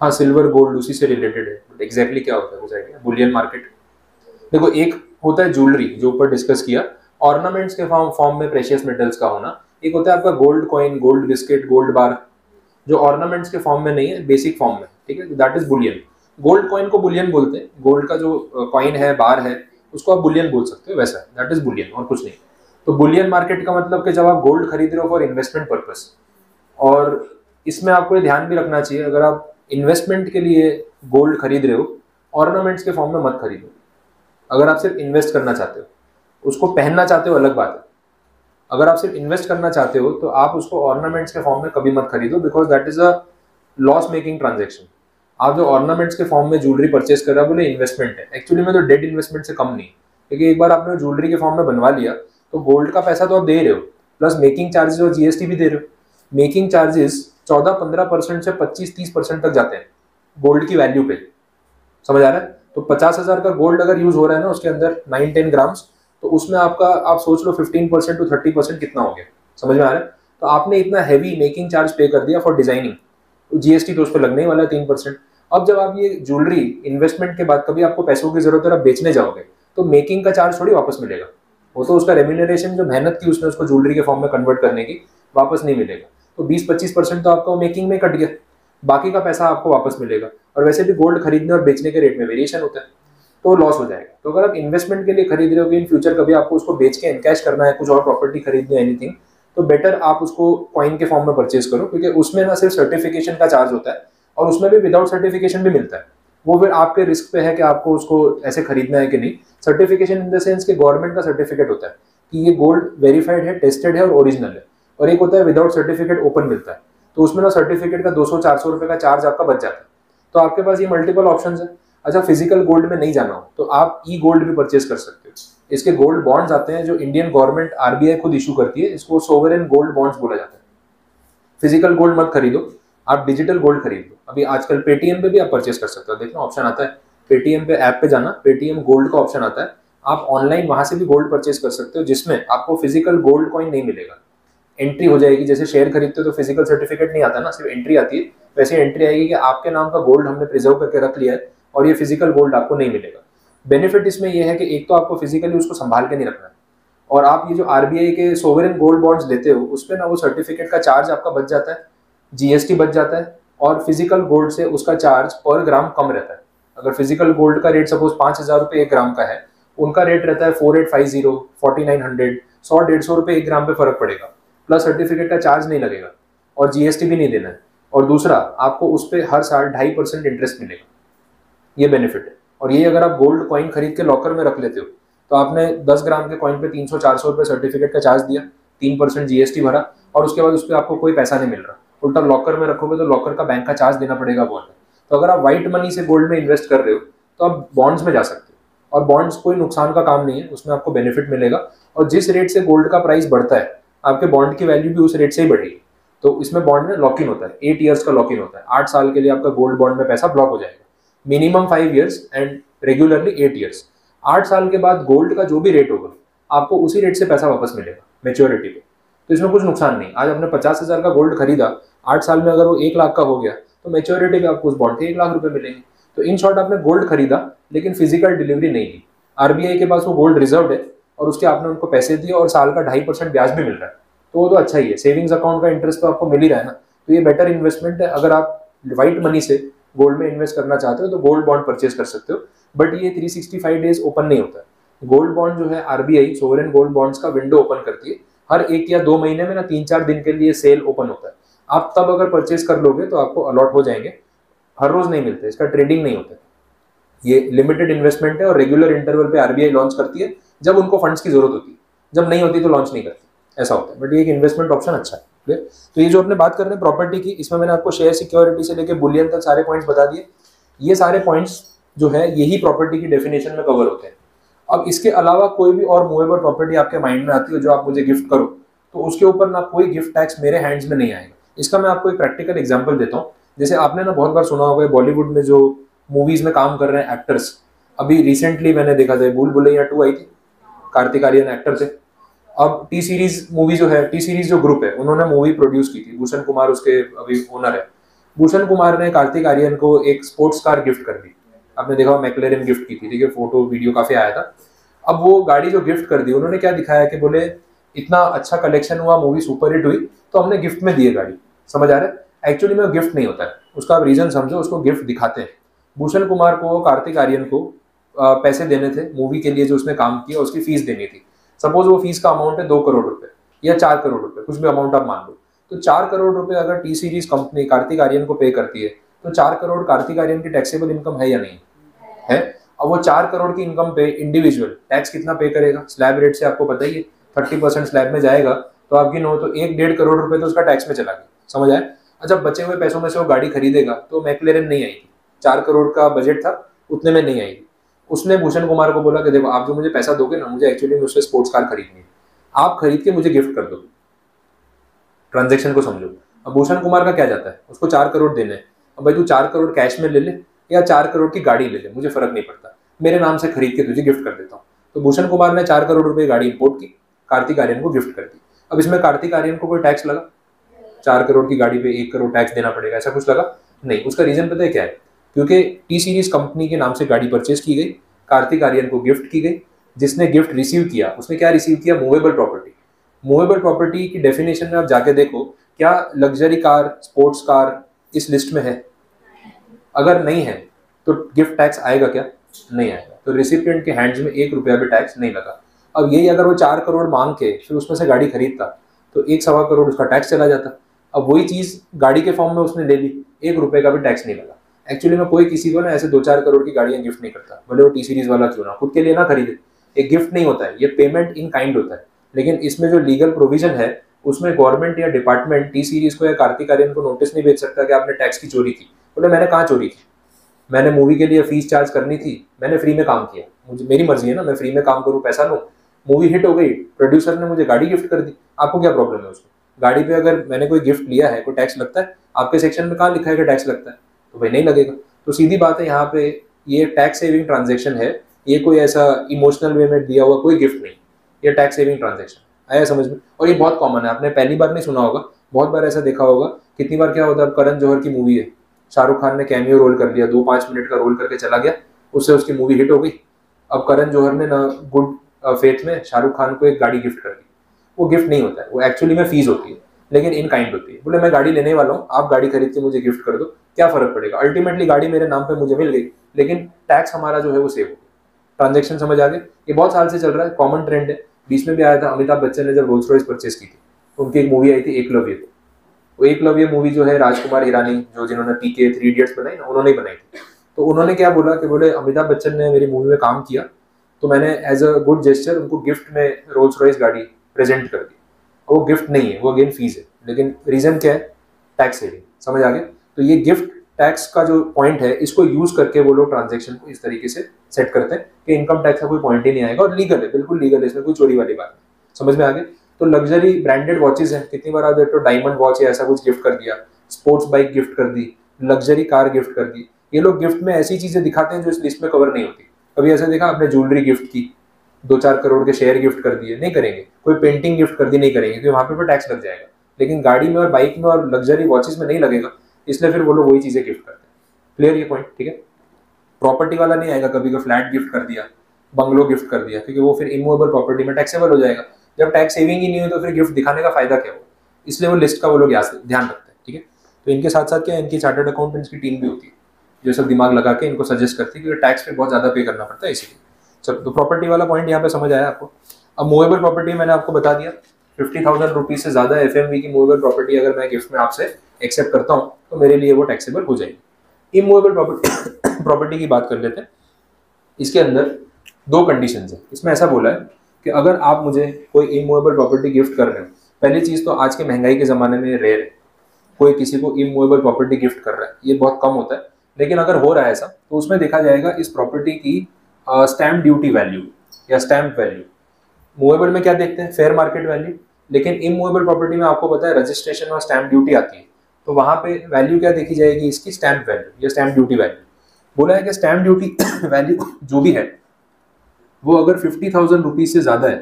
[SPEAKER 1] हाँ सिल्वर गोल्ड उसी से रिलेटेड है. एग्जैक्टली क्या होता है, कुछ आइडिया बुलियन मार्केट देखो, एक होता है ज्वेलरी जो ऊपर डिस्कस किया. ऑर्नामेंट्स के फॉर्म फॉर्म में प्रेशियस मेटल्स का होना. एक होता है आपका gold coin gold biscuit gold bar जो ऑर्नामेंट्स के फॉर्म में नहीं है बेसिक फॉर्म में. ठीक है? That is bullion gold coin को बुलियन बोलते हैं. गोल्ड का जो कॉइन है बार है, उसको आप बुलियन बोल सकते हो, वैसा. दैट इज़ बुलियन और कुछ नहीं. तो बुलियन मार्केट का मतलब कि जब आप गोल्ड खरीद रहे हो फॉर इन्वेस्टमेंट पर्पज और इसमें आपको ये ध्यान भी रखना चाहिए, अगर आप इन्वेस्टमेंट के लिए गोल्ड खरीद रहे हो ऑर्नामेंट्स के फॉर्म में मत खरीदो। अगर आप सिर्फ़ इन्वेस्ट करना चाहते हो, उसको पहनना चाहते हो, अलग बात है। अगर आप सिर्फ़ इन्वेस्ट करना चाहते हो तो आप उसको ऑर्नामेंट्स के फॉर्म में कभी मत खरीदो because that is a loss making transaction आप जो ऑर्नामेंट्स के फॉर्म में ज्वेलरी परचेस कर रहे हो बोले इन्वेस्टमेंट है। एक्चुअली में तो डेड इन्वेस्टमेंट से कम नहीं। क्योंकि एक बार आपने ज्वेलरी के फॉर्म में बनवा लिया तो गोल्ड का पैसा तो आप दे रहे हो प्लस मेकिंग चार्जेस और जीएसटी भी दे रहे हो। मेकिंग चार्जेस चौदह पंद्रह परसेंट से पच्चीस तीस परसेंट तक जाते हैं गोल्ड की वैल्यू पे। समझ आ रहा है? तो पचास हज़ार का गोल्ड अगर यूज़ हो रहा है ना, उसके अंदर नाइन टेन ग्राम्स तो उसमें आपका, आप सोच लो fifteen percent to thirty percent कितना हो गया। समझ में आ रहा है? तो आपने इतना हैवी मेकिंग चार्ज पे कर दिया फॉर डिज़ाइनिंग तो जीएसटी तो उस पर लगने ही वाला है तीन परसेंट। अब जब आप ये ज्वेलरी इन्वेस्टमेंट के बाद कभी आपको पैसों की ज़रूरत है आप बेचने जाओगे तो मेकिंग का चार्ज थोड़ी वापस मिलेगा। वो तो उसका रेम्यूनरेशन जो मेहनत की उसने उसको ज्वेलरी के फॉर्म में कन्वर्ट करने की वापस नहीं मिलेगा। तो 20-25 परसेंट तो आपका मेकिंग में कट गया। बाकी का पैसा आपको वापस मिलेगा। और वैसे भी गोल्ड खरीदने और बेचने के रेट में वेरिएशन होता है तो लॉस हो जाएगा। तो अगर आप इन्वेस्टमेंट के लिए खरीद रहे हो इन फ्यूचर कभी आपको उसको बेच के इनकैश करना है, कुछ और प्रॉपर्टी खरीदनी है एनीथिंग तो बेटर आप उसको कॉइन के फॉर्म में परचेज करो, क्योंकि उसमें ना सिर्फ़ सर्टिफिकेशन का चार्ज होता है, और उसमें भी विदाउट सर्टिफिकेशन भी मिलता है। वो फिर आपके रिस्क पे है कि आपको उसको ऐसे खरीदना है कि नहीं। सर्टिफिकेशन इन द सेंस कि गवर्नमेंट का सर्टिफिकेट होता है कि ये गोल्ड वेरीफाइड है टेस्टेड है और ओरिजिनल है। और एक होता है विदाउट सर्टिफिकेट ओपन मिलता है। तो उसमें ना सर्टिफिकेट का 200-400 रुपए का चार्ज आपका बच जाता है। तो आपके पास ये मल्टीपल ऑप्शंस है। अच्छा फ़िज़िकल गोल्ड में नहीं जाना हो तो आप ई गोल्ड भी परचेज कर सकते हो। इसके गोल्ड बॉन्ड्स आते हैं जो इंडियन गवर्नमेंट आरबीआई खुद इशू करती है। इसको सोवरेन गोल्ड बॉन्ड्स बोला जाता है। फ़िज़िकल गोल्ड मत खरीदो, आप डिजिटल गोल्ड खरीद। लो अभी आजकल पेटीएम पे भी आप परचेज कर सकते हो। देखना ऑप्शन आता है। पेटीएम पे ऐप पे जाना पेटीएम गोल्ड का ऑप्शन आता है। आप ऑनलाइन वहाँ से भी गोल्ड परचेज कर सकते हो, जिसमें आपको फ़िज़िकल गोल्ड कॉइन नहीं मिलेगा। एंट्री हो जाएगी। जैसे शेयर खरीदते हो तो फ़िज़िकल सर्टिफिकेट नहीं आता ना, सिर्फ़ एंट्री आती है। वैसे एंट्री आएगी कि आपके नाम का गोल्ड हमने प्रिजर्व करके रख लिया है और ये फ़िज़िकल गोल्ड आपको नहीं मिलेगा। बेनिफिट इसमें यह है कि एक तो आपको फिजिकली उसको संभाल के नहीं रखना है। और आप ये जो आरबीआई के सोवरेन गोल्ड बॉन्ड्स लेते हो, उस पर ना वो सर्टिफिकेट का चार्ज आपका बच जाता है जीएसटी बच जाता है और फ़िज़िकल गोल्ड से उसका चार्ज पर ग्राम कम रहता है। अगर फ़िज़िकल गोल्ड का रेट सपोज़ पाँच हज़ार रुपये एक ग्राम का है, उनका रेट रहता है four eight five zero forty nine hundred सौ डेढ़ सौ रुपये एक ग्राम पे फ़र्क पड़ेगा। प्लस सर्टिफिकेट का चार्ज नहीं लगेगा और जीएसटी भी नहीं देना है। और दूसरा, आपको उस पर हर साल ढाई परसेंट इंटरेस्ट मिलेगा। ये बेनिफिट है। और ये अगर आप गोल्ड कॉइन खरीद के लॉकर में रख लेते हो तो आपने दस ग्राम के कॉइन पे तीन सौ चार सौ रुपये सर्टिफिकेट का चार्ज दिया, तीन परसेंट जीएसटी भरा और उसके बाद उस पर आपको कोई पैसा नहीं मिल रहा। उल्टा लॉकर में रखोगे तो लॉकर का बैंक का चार्ज देना पड़ेगा गोल्ड तो अगर आप व्हाइट मनी से गोल्ड में इन्वेस्ट कर रहे हो तो आप बॉन्ड्स में जा सकते हो। और बॉन्ड्स कोई नुकसान का काम नहीं है, उसमें आपको बेनिफिट मिलेगा। और जिस रेट से गोल्ड का प्राइस बढ़ता है आपके बॉन्ड की वैल्यू भी उस रेट से ही बढ़ेगी। तो इसमें बॉन्ड में लॉक इन होता है। एट ईयर्स का लॉक इन होता है। आठ साल के लिए आपका गोल्ड बॉन्ड में पैसा ब्लॉक हो जाएगा। Minimum five years and regularly eight years आठ साल के बाद गोल्ड का जो भी रेट होगा, आपको उसी रेट से पैसा वापस मिलेगा मेच्योरिटी पे। तो इसमें कुछ नुकसान नहीं। आज आपने पचास हज़ार का गोल्ड खरीदा, आठ साल में अगर वो एक लाख का हो गया तो मेच्योरिटी पे आपको उस बॉन्ड के एक लाख रुपए मिलेंगे। तो इन शॉर्ट आपने गोल्ड खरीदा, लेकिन फ़िज़िकल डिलीवरी नहीं दी। आरबीआई के पास वो गोल्ड रिज़र्व है। और उसके आपने उनको पैसे दिए और साल का ढाई परसेंट ब्याज भी मिल रहा है। तो वो तो अच्छा ही है। सेविंग्स अकाउंट का इंटरेस्ट तो आपको मिल ही रहा है ना। तो ये बेटर इन्वेस्टमेंट है। अगर आप व्हाइट मनी से गोल्ड में इन्वेस्ट करना चाहते हो तो गोल्ड बॉन्ड परचेज कर सकते हो। बट ये 365 डेज़ ओपन नहीं होता है। गोल्ड बॉन्ड जो है आरबीआई सोवरेन गोल्ड बॉन्ड्स का विंडो ओपन करती है। हर एक या दो महीने में ना तीन चार दिन के लिए सेल ओपन होता है। आप तब अगर परचेज कर लोगे तो आपको अलॉट हो जाएँगे। हर रोज नहीं मिलते, इसका ट्रेडिंग नहीं होता ये लिमिटेड इन्वेस्टमेंट है और रेगुलर इंटरवल पे आरबीआई लॉन्च करती है। जब उनको फंड्स की ज़रूरत होती है जब नहीं होती तो लॉन्च नहीं करती, ऐसा होता है। बट ये एक इन्वेस्टमेंट ऑप्शन अच्छा है क्लियर तो ये जो अपने बात कर रहे हैं प्रॉपर्टी की, इसमें मैंने आपको शेयर सिक्योरिटी से लेकर बुलियन तक सारे पॉइंट्स बता दिए। ये सारे पॉइंट्स जो है, यही प्रॉपर्टी की डेफिनेशन में कवर होते हैं। अब इसके अलावा कोई भी और मूवेबल प्रॉपर्टी आपके माइंड में आती है, जो आप मुझे गिफ्ट करो तो उसके ऊपर ना कोई गिफ्ट टैक्स मेरे हैंड्स में नहीं आएगा। इसका मैं आपको एक प्रैक्टिकल एग्ज़ाम्पल देता हूँ। जैसे आपने ना बहुत बार सुना होगा बॉलीवुड में जो मूवीज़ में काम कर रहे हैं एक्टर्स अभी रिसेंटली मैंने देखा था भूल भुलैया टू आई थी। कार्तिक आर्यन एक्टर थे अब टी सीरीज़ मूवी जो है टी सीरीज़ जो ग्रुप है, उन्होंने मूवी प्रोड्यूस की थी। भूषण कुमार उसके अभी ओनर है। भूषण कुमार ने कार्तिक आर्यन को एक स्पोर्ट्स कार गिफ्ट कर दी। आपने देखा मैकलेरन गिफ्ट की थी, ठीक है? फ़ोटो वीडियो काफ़ी आया था। अब वो गाड़ी जो गिफ्ट कर दी, उन्होंने क्या दिखाया कि बोले, इतना अच्छा कलेक्शन हुआ मूवी सुपर हिट हुई तो हमने गिफ्ट में दिए गाड़ी। समझ आ रहा है? एक्चुअली में गिफ्ट नहीं होता है। उसका रीजन समझो, उसको गिफ्ट दिखाते हैं। भूषण कुमार को कार्तिक आर्यन को पैसे देने थे मूवी के लिए जो उसने काम किया, उसकी फ़ीस देनी थी। सपोज़ वो फ़ीस का अमाउंट है दो करोड़ रुपए या चार करोड़ रुपए, कुछ भी अमाउंट आप मान लो। तो चार करोड़ रुपए अगर T Series company Kartik Aaryan को पे करती है तो चार करोड़ कार्तिक आर्यन की टैक्सेबल इनकम है या नहीं? है? अब वो चार करोड़ की इनकम पे इंडिविजुअल टैक्स कितना पे करेगा? स्लैब रेट से आपको पता ही है थर्टी परसेंट स्लैब में जाएगा तो आप गिनो तो एक डेढ़ करोड़ रुपए तो उसका टैक्स में चला गया। समझ आए अच्छा बचे हुए पैसों में से वो गाड़ी खरीदेगा तो मैकलेरन नहीं आएगी चार करोड़ का बजट था, उतने में नहीं आएगी उसने भूषण कुमार को बोला कि देखो, आप जो मुझे पैसा दोगे ना, मुझे एक्चुअली मुझसे स्पोर्ट्स कार खरीदनी है। आप खरीद के मुझे गिफ्ट कर दो। ट्रांजेक्शन को समझो। अब भूषण कुमार का क्या जाता है? उसको चार करोड़ देने अब भाई तू चार करोड़ कैश में ले ले या चार करोड़ की गाड़ी ले ले, मुझे फ़र्क नहीं पड़ता। मेरे नाम से खरीद के तुझे गिफ्ट कर देता हूँ। तो भूषण कुमार ने चार करोड़ रुपए गाड़ी इंपोर्ट की, कार्तिक आर्यन को गिफ्ट कर दी। अब इसमें कार्तिक आर्यन को कोई टैक्स लगा? चार करोड़ की गाड़ी पे एक करोड़ टैक्स देना पड़ेगा, ऐसा कुछ लगा? नहीं, उसका रीजन पता है क्या है? क्योंकि टी सीरीज़ कंपनी के नाम से गाड़ी परचेज की गई, कार्तिक आर्यन को गिफ्ट की गई, जिसने गिफ्ट रिसीव किया, उसने क्या रिसीव किया? मूवेबल प्रॉपर्टी मूवेबल प्रॉपर्टी की डेफिनेशन में आप जाके देखो, क्या लग्जरी कार स्पोर्ट्स कार इस लिस्ट में है? अगर नहीं है तो गिफ्ट टैक्स आएगा क्या? नहीं आएगा। तो रिसिपियंट के हैंड्स में एक रुपया भी टैक्स नहीं लगा। अब यही अगर वो चार करोड़ मांग के, फिर उसमें से गाड़ी खरीदता तो एक सवा करोड़ उसका टैक्स चला जाता। अब वही चीज़ गाड़ी के फॉर्म में उसने ले ली, एक रुपए का भी टैक्स नहीं लगा। एक्चुअली में कोई किसी को ना ऐसे दो चार करोड़ की गाड़ियाँ गिफ्ट नहीं करता। भले वो टी सीरीज़ वाला क्यों ना खुद के लिए ना खरीदे। एक गिफ्ट नहीं होता है। ये पेमेंट इन काइंड होता है। लेकिन इसमें जो लीगल प्रोविज़न है, उसमें गवर्नमेंट या डिपार्टमेंट टी सीरीज़ को या कार्तिक आर्यन को नोटिस नहीं भेज सकता कि आपने टैक्स की चोरी की। बोले, मैंने कहाँ चोरी की? मैंने मूवी के लिए फ़ीस चार्ज करनी थी। मैंने फ्री में काम किया। मुझे, मेरी मर्ज़ी है ना, मैं फ्री में काम करूँ, पैसा लूँ। मूवी हिट हो गई। प्रोड्यूसर ने मुझे गाड़ी गिफ्ट कर दी। आपको क्या प्रॉब्लम है उसको गाड़ी पे अगर मैंने कोई गिफ्ट लिया है, कोई टैक्स लगता है, आपके सेक्शन में कहाँ लिखा है कि टैक्स लगता है? तो भाई नहीं लगेगा। तो सीधी बात है, यहाँ पे ये टैक्स सेविंग ट्रांजेक्शन है। ये कोई ऐसा इमोशनल वे में दिया हुआ कोई गिफ्ट नहीं। ये टैक्स सेविंग ट्रांजेक्शन आया समझ में? और ये बहुत कॉमन है। आपने पहली बार नहीं सुना होगा, बहुत बार ऐसा देखा होगा। कितनी बार क्या होता है करण जौहर की मूवी है। शाहरुख खान ने कैमियो रोल कर लिया दो पाँच मिनट का रोल करके चला गया। उससे उसकी मूवी हिट हो गई। अब करण जौहर ने ना गुड फेथ में शाहरुख खान को एक गाड़ी गिफ्ट कर दी। वो गिफ्ट नहीं होता है। वो एक्चुअली में फ़ीस होती है। लेकिन इन काइंड होती है। बोले, मैं गाड़ी लेने वाला हूँ, आप गाड़ी खरीद के मुझे गिफ्ट कर दो, क्या फ़र्क पड़ेगा? अल्टीमेटली गाड़ी मेरे नाम पे मुझे मिल गई, लेकिन टैक्स हमारा जो है वो सेव हो गया। ट्रांजेक्शन समझ आ गए? ये बहुत साल से चल रहा है कॉमन ट्रेंड है। बीच में भी आया था, अमिताभ बच्चन ने जब रोल्स रॉयस परचेज की थी तो उनकी एक मूवी आई थी एक एकलव्य वो एकलव्य मूवी जो है राजकुमार हिरानी जो जिन्होंने पी के थ्री इडियट्स बनाई ना, उन्होंने बनाई थी। तो उन्होंने क्या बोला कि बोले, अमिताभ बच्चन ने मेरी मूवी में काम किया तो मैंने एज अ गुड जेस्टर उनको गिफ्ट में रोल्स रॉयस गाड़ी प्रेजेंट कर दी। वो गिफ्ट नहीं है, वो अगेन फ़ीस है। लेकिन रीजन क्या है? टैक्स सेविंग समझ आ गया? तो ये गिफ्ट टैक्स का जो पॉइंट है, इसको यूज़ करके वो लोग ट्रांजेक्शन को इस तरीके से सेट करते हैं कि इनकम टैक्स का कोई पॉइंट ही नहीं आएगा और लीगल है, बिल्कुल लीगल है, इसमें कोई चोरी वाली बात नहीं। समझ में आ गया? तो लग्जरी ब्रांडेड वॉचेज है। कितनी बार आप देखो डायमंड वॉच या ऐसा कुछ गिफ्ट कर दिया स्पोर्ट्स बाइक गिफ्ट कर दी लग्जरी कार गिफ्ट कर दी। ये लोग गिफ्ट में ऐसी चीज़ें दिखाते हैं जो इस लिस्ट में कवर नहीं होती। कभी ऐसा देखा आपने ज्वेलरी गिफ्ट की? दो चार करोड़ के शेयर गिफ्ट कर दिए, नहीं करेंगे। कोई पेंटिंग गिफ्ट कर दी, नहीं करेंगे, क्योंकि वहाँ पर टैक्स लग जाएगा। लेकिन गाड़ी में और बाइक में और लग्जरी वॉचेस में नहीं लगेगा, इसलिए फिर वो लोग वही चीज़ें गिफ्ट करते हैं। क्लियर ये पॉइंट ठीक है? प्रॉपर्टी वाला नहीं आएगा कभी का फ्लैट गिफ्ट कर दिया बंगलो गिफ्ट कर दिया, क्योंकि वो फिर इमूवेबल प्रॉपर्टी में टैक्सेबल हो जाएगा। जब टैक्स सेविंग ही नहीं हो तो फिर गिफ्ट दिखाने का फ़ायदा क्या हो इसलिए वो लिस्ट का वो लोग ध्यान रखते हैं, ठीक है? तो इनके साथ साथ क्या इनकी चार्टर्ड अकाउंटेंट्स की टीम भी होती है, जो सब दिमाग लगा के इनको सजेस्ट करती है क्योंकि टैक्स पे बहुत ज़्यादा पे करना पड़ता है, इसीलिए। चलो तो प्रॉपर्टी वाला पॉइंट यहाँ पे समझ आया आपको। अब मूवेबल प्रॉपर्टी मैंने आपको बता दिया फिफ्टी थाउज़ेंड रुपीज़ से ज़्यादा एफएमवी की मूवेबल प्रॉपर्टी अगर मैं गिफ्ट में आपसे एक्सेप्ट करता हूँ तो मेरे लिए वो टैक्सेबल हो जाएगी। इमूवेबल प्रॉपर्टी प्रॉपर्टी की बात कर लेते हैं। इसके अंदर दो कंडीशन है। इसमें ऐसा बोला है कि अगर आप मुझे कोई इमूवेबल प्रॉपर्टी गिफ्ट कर रहे हो, पहली चीज़ तो आज के महँगाई के ज़माने में रेयर है। कोई किसी को इमूवेबल प्रॉपर्टी गिफ्ट कर रहा है, ये बहुत कम होता है। लेकिन अगर हो रहा है ऐसा तो उसमें देखा जाएगा इस प्रॉपर्टी की स्टैम्प ड्यूटी वैल्यू या स्टैम्प वैल्यू मूवेबल में क्या देखते हैं? फेयर मार्केट वैल्यू लेकिन इमूवेबल प्रॉपर्टी में आपको पता है रजिस्ट्रेशन और स्टैम्प ड्यूटी आती है। तो वहाँ पे वैल्यू क्या देखी जाएगी? इसकी स्टैम्प वैल्यू या स्टैम्प ड्यूटी वैल्यू बोला है कि स्टैम्प ड्यूटी वैल्यू जो भी है, वो अगर फिफ्टी थाउज़ेंड रुपीज़ से ज़्यादा है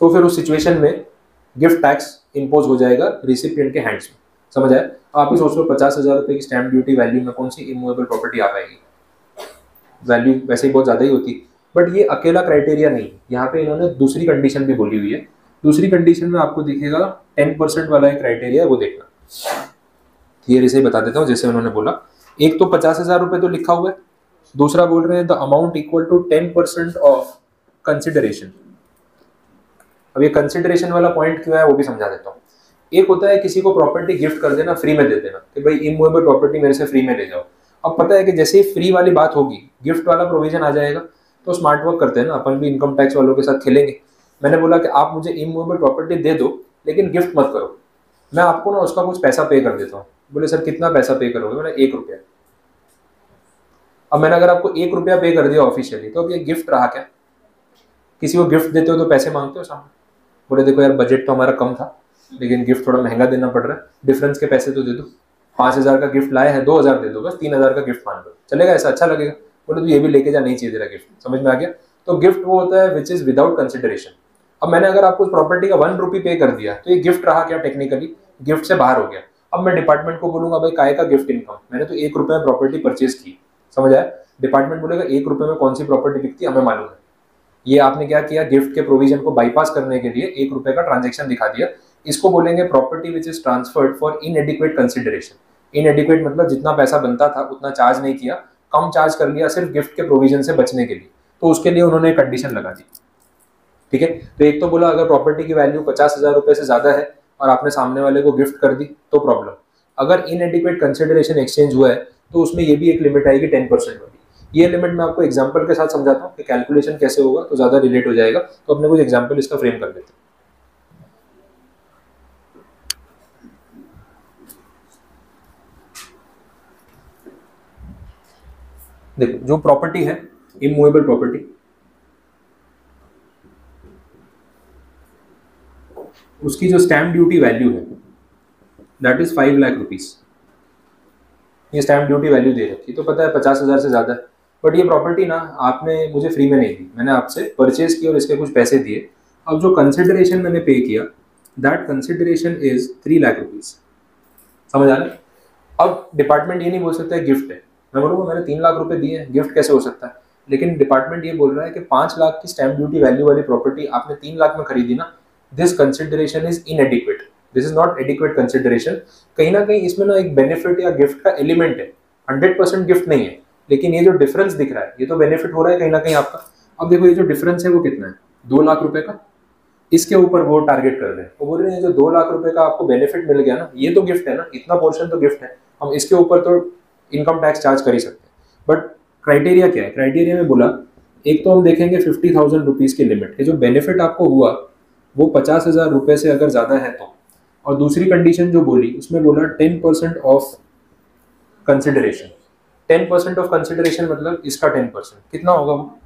[SPEAKER 1] तो फिर उस सिचुएशन में गिफ्ट टैक्स इम्पोज हो जाएगा रिसिपियंट के हैंड्स में। समझ आए आप ही सोच लो, पचास हज़ार रुपये की स्टैम्प ड्यूटी वैल्यू में कौन सी इमूवेबल प्रॉपर्टी आ पाएगी? वैल्यू वैसे ही बहुत ज़्यादा ही होती। बट ये अकेला क्राइटेरिया नहीं, यहाँ पे इन्होंने दूसरी कंडीशन भी बोली हुई है। दूसरी कंडीशन में आपको दिखेगा टेन परसेंट वाला एक क्राइटेरिया है, वो देखना। थियरी से बता देता हूँ, जैसे उन्होंने बोला, एक तो पचास हज़ार रुपये तो लिखा हुआ है, दूसरा बोल रहे हैं the amount equal to ten percent of consideration अब ये कंसिडरेशन वाला पॉइंट क्यों है, वो भी समझा देता हूँ। एक होता है, किसी को प्रॉपर्टी गिफ्ट कर देना फ्री में दे देना, कि भाई इमूवेबल प्रॉपर्टी मेरे से फ्री में ले जाओ। अब पता है कि जैसे ही फ्री वाली बात होगी गिफ्ट वाला प्रोविज़न आ जाएगा तो स्मार्ट वर्क करते हैं ना, अपन भी इनकम टैक्स वालों के साथ खेलेंगे। मैंने बोला कि आप मुझे इमूवेबल प्रॉपर्टी दे दो, लेकिन गिफ्ट मत करो। मैं आपको ना उसका कुछ पैसा पे कर देता हूँ। बोले, सर, कितना पैसा पे करोगे? मैंने एक रुपया। अब मैंने अगर आपको एक रुपया पे कर दिया ऑफिशियली तो अब ये गिफ्ट रहा क्या? किसी को गिफ्ट देते हो तो पैसे मांगते हो सामने? बोले, देखो यार बजट तो हमारा कम था, लेकिन गिफ्ट थोड़ा महँगा देना पड़ रहा है। डिफरेंस के पैसे तो दे दो। पाँच हज़ार का गिफ्ट लाए हैं, दो हज़ार दे दो, बस तीन हज़ार का गिफ्ट मान लो। चलेगा, ऐसा अच्छा लगेगा? बोले तो ये भी लेके जा, नहीं चाहिए तेरा गिफ्ट। समझ में आ गया? तो गिफ्ट वो होता है विच इज़ विदाउट कंसिडरेशन अब मैंने अगर आपको प्रॉपर्टी का वन रुपी पे कर दिया तो ये गिफ्ट रहा क्या टेक्निकली गिफ्ट से बाहर हो गया। अब मैं डिपार्टमेंट को बोलूँगा, भाई, काय का गिफ्ट इनकम मैंने तो एक रुपये में प्रॉपर्टी परचेज की। समझ आया? डिपार्टमेंट बोलेगा, एक रुपए में कौन सी प्रॉपर्टी बिकती है, हमें मालूम है। ये आपने क्या किया? गिफ्ट के प्रोविज़न को बाईपास करने के लिए एक रुपए का ट्रांजेक्शन दिखा दिया। इसको बोलेंगे property which is transferred for inadequate consideration inadequate मतलब जितना पैसा बनता था, उतना चार्ज नहीं किया। कम चार्ज कर लिया सिर्फ़ गिफ्ट के प्रोविज़न से बचने के लिए। तो उसके लिए उन्होंने कंडीशन लगा दी। ठीक है? तो एक तो बोला, अगर प्रॉपर्टी की वैल्यू पचास हज़ार से ज़्यादा है और आपने सामने वाले को गिफ्ट कर दी तो प्रॉब्लम अगर इनएडिक्वेट कंसिडरेशन एक्सचेंज हुआ है तो उसमें ये भी एक लिमिट आएगी टेन परसेंट वाली ये लिमिट मैं आपको एग्ज़ाम्पल के साथ समझाता हूँ कि कैलकुलेशन कैसे होगा तो ज़्यादा रिलेट हो जाएगा। तो अपने कुछ एग्ज़ाम्पल इसका फ्रेम कर देते हैं। देखो, जो प्रॉपर्टी है इमूवेबल प्रॉपर्टी उसकी जो स्टैम्प ड्यूटी वैल्यू है that is five lakh rupees ये स्टैम्प ड्यूटी वैल्यू दे रखी तो पता है पचास हज़ार से ज़्यादा है। बट ये प्रॉपर्टी ना, आपने मुझे फ्री में नहीं दी। मैंने आपसे परचेज किया और इसके कुछ पैसे दिए। अब जो कंसिडरेशन मैंने पे किया that consideration is three lakh rupees समझ आ रहा अब डिपार्टमेंट ये नहीं बोल सकता है गिफ्ट है। मैं बोलूँगा, मैंने तीन लाख रुपए दिए गिफ्ट कैसे हो सकता है? लेकिन डिपार्टमेंट ये बोल रहा है कि पाँच लाख की स्टैम्प ड्यूटी वैल्यू वाली प्रॉपर्टी आपने तीन लाख में खरीदी ना this consideration is inadequate this is not adequate consideration कहीं ना कहीं इसमें ना एक बेनिफिट या गिफ्ट का एलिमेंट है। हंड्रेड गिफ्ट नहीं है। लेकिन ये जो डिफरेंस दिख रहा है, ये तो बेनिफिट हो रहा है कहीं ना कहीं आपका। अब देखो, ये जो डिफरेंस है वो कितना है? दो लाख रुपए का। इसके ऊपर वो टारगेट कर रहे हैं। वो बोल रहे हैं जो दो लाख रुपए का आपको बेनिफिट मिल गया ना, ये तो गिफ्ट है ना, इतना पोर्शन तो गिफ्ट है। हम इसके ऊपर तो इनकम टैक्स चार्ज कर ही सकते हैं। बट क्राइटेरिया क्या है? क्राइटेरिया में बोला, एक तो हम देखेंगे फिफ्टी थाउज़ेंड रुपीज़ की लिमिट ये जो बेनिफिट आपको हुआ, वो पचास हज़ार रुपये से अगर ज़्यादा है तो। और दूसरी कंडीशन जो बोली, उसमें बोला ten percent of consideration ten percent of consideration मतलब इसका टेन परसेंट कितना होगा वो?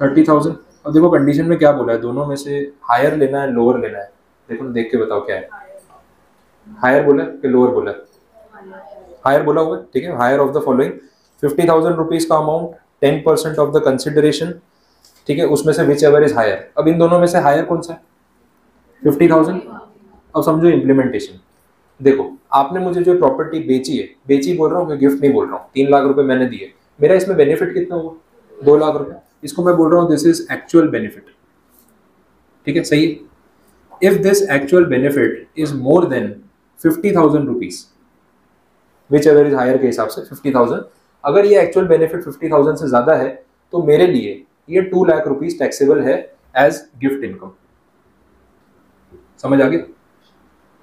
[SPEAKER 1] थर्टी थाउज़ेंड और देखो कंडीशन में क्या बोला है? दोनों में से हायर लेना है लोअर लेना है। देखो, देख के बताओ क्या है। हायर बोला कि लोअर बोला? हायर बोला हुआ ठीक है? Higher of the following fifty thousand rupees का amount ten percent of the consideration ठीक है? उसमें से विच एवर इज़ हायर अब इन दोनों में से हायर कौन सा है? फिफ्टी थाउज़ेंड अब समझो इम्प्लीमेंटेशन देखो, आपने मुझे जो प्रॉपर्टी बेची है, बेची बोल रहा हूँ, मैं गिफ्ट नहीं बोल रहा हूँ, तीन लाख रुपए मैंने दिए। मेरा इसमें बेनिफिट कितना हुआ? दो लाख रुपए। इसको मैं बोल रहा हूँ दिस इज़ एक्चुअल बेनिफिट ठीक है? सही if this actual benefit is more than fifty thousand rupees whichever is higher के हिसाब से फिफ्टी थाउज़ेंड अगर ये एक्चुअल बेनिफिट फिफ्टी थाउज़ेंड से ज़्यादा है तो मेरे लिए ये टू लाख रुपीज़ टैक्सेबल है एज गिफ्ट इनकम समझ आ गया?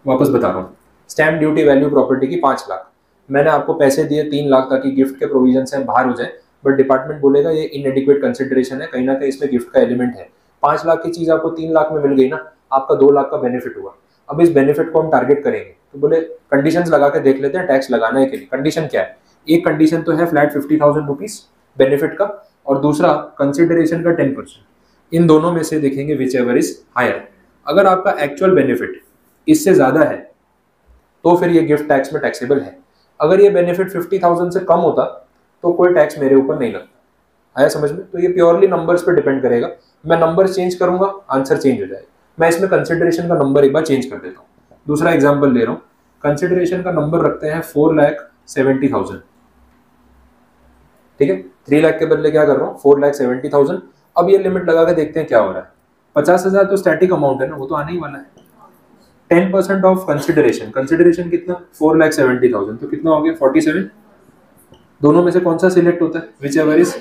[SPEAKER 1] वापस बता रहा हूँ। स्टैम्प ड्यूटी वैल्यू प्रॉपर्टी की पाँच लाख। मैंने आपको पैसे दिए तीन लाख ताकि गिफ्ट के प्रोविज़न से हम बाहर हो जाए बट डिपार्टमेंट बोलेगा ये इनएडिक्वेट कंसिडरेशन है, कहीं ना कहीं इसमें गिफ्ट का एलिमेंट है। पाँच लाख की चीज़ आपको तीन लाख में मिल गई ना, आपका दो लाख का बेनिफिट हुआ। अब इस बेनिफिट को हम टारगेट करेंगे। तो बोले कंडीशन लगा के देख लेते हैं टैक्स लगाने के लिए। कंडीशन क्या है? एक कंडीशन तो है flat fifty thousand rupees benefit का और दूसरा कंसिडरेशन का टेन परसेंट इन दोनों में से देखेंगे विच एवर इज़ हायर अगर आपका एक्चुअल बेनिफिट इससे ज़्यादा है तो फिर ये गिफ्ट टैक्स में टैक्सेबल है। अगर ये बेनिफिट फिफ्टी थाउज़ेंड से कम होता तो कोई टैक्स मेरे ऊपर नहीं लगता। आया समझ में? तो ये प्योरली नंबर्स पे डिपेंड करेगा। मैं नंबर चेंज करूँगा आंसर चेंज हो जाएगा। मैं इसमें कंसिडरेशन का नंबर एक बार चेंज कर देता हूँ। दूसरा एग्ज़ाम्पल ले रहा हूँ। कंसिडरेशन का नंबर रखते हैं फोर लैख सेवेंटी थाउज़ेंड ठीक है? थ्री लाख के बदले क्या कर रहा हूँ? फोर लैख सेवेंटी थाउज़ेंड अब ये लिमिट लगा के देखते हैं क्या हो रहा है। पचास हज़ार तो स्टैटिक अमाउंट है ना, वो तो आने ही वाला है। Ten percent of consideration consideration कितना? फोर लैख सेवेंटी थाउज़ेंड तो कितना हो गया? फोर्टी सेवन दोनों में से कौन सा सिलेक्ट होता है? विच एवर इज़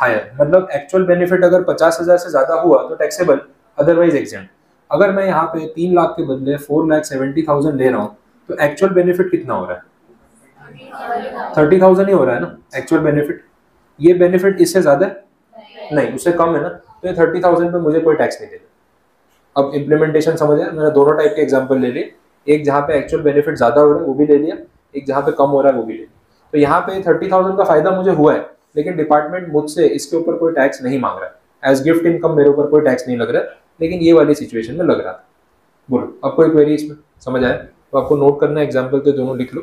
[SPEAKER 1] हायर मतलब एक्चुअल बेनिफिट अगर पचास हज़ार से ज़्यादा हुआ तो टैक्सेबल अदरवाइज़ एग्जेंट अगर मैं यहाँ पे तीन लाख के बदले फोर लैख सेवेंटी थाउज़ेंड ले रहा हूँ तो एक्चुअल बेनिफिट कितना हो रहा है? थर्टी थाउज़ेंड ही हो रहा है ना एक्चुअल बेनिफिट ये बेनिफिट इससे ज़्यादा? नहीं, उससे कम है ना तो ये थर्टी थाउज़ेंड पे मुझे कोई टैक्स नहीं देगा। अब इम्प्लीमेंटेशन समझ आया, मैंने दोनों टाइप के एग्ज़ाम्पल ले लिए। एक जहाँ पे एक्चुअल बेनिफिट ज़्यादा हो रहा है, वो भी ले लिया। एक जहाँ पे कम हो रहा है, वो भी ले लिया। तो यहाँ पे थर्टी थाउज़ेंड का फ़ायदा मुझे हुआ है, लेकिन डिपार्टमेंट मुझसे इसके ऊपर कोई टैक्स नहीं मांग रहा है। एज गिफ्ट इनकम मेरे ऊपर कोई टैक्स नहीं लग रहा है। लेकिन ये वाली सिचुएशन में लग रहा था। बोलो, अब कोई क्वेरी इसमें? समझ आया? तो आपको नोट करना एग्ज़ाम्पल तो दोनों लिख लो।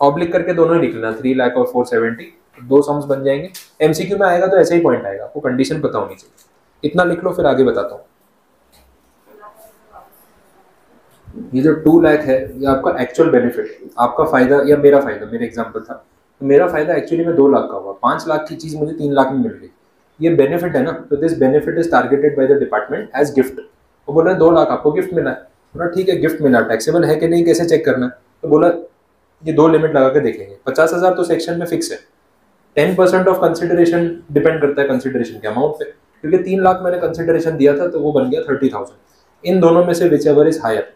[SPEAKER 1] ऑब्लिक करके दोनों ही लिख लेना थ्री लाख और फोर सेवेंटी दो सम्स बन जाएँगे। एमसीक्यू में आएगा तो ऐसे ही पॉइंट आएगा। आपको कंडीशन पता होनी चाहिए। इतना लिख लो, फिर आगे बताता हूँ। ये जो टू लैख है, ये आपका एक्चुअल बेनिफिट आपका फ़ायदा या मेरा फ़ायदा, मेरा एग्ज़ाम्पल था। तो मेरा फ़ायदा एक्चुअली में दो लाख का हुआ। पाँच लाख की चीज़ मुझे तीन लाख में मिल गई। ये बेनिफिट है ना तो this benefit is targeted by the department as gift वो बोल, दो लाख आपको गिफ्ट मिला है। बोला, ठीक है गिफ्ट मिला। टैक्सेबल है कि नहीं, कैसे चेक करना? तो बोला, ये दो लिमिट लगा के देखेंगे। पचास हज़ार तो सेक्शन में फिक्स है। Ten percent of consideration depend करता है कंसिडरेशन के अमाउंट पे। क्योंकि तीन लाख मैंने कंसिडरेशन दिया था तो वो बन गया थर्टी थाउज़ेंड इन दोनों में से विच एवर इज़ हायर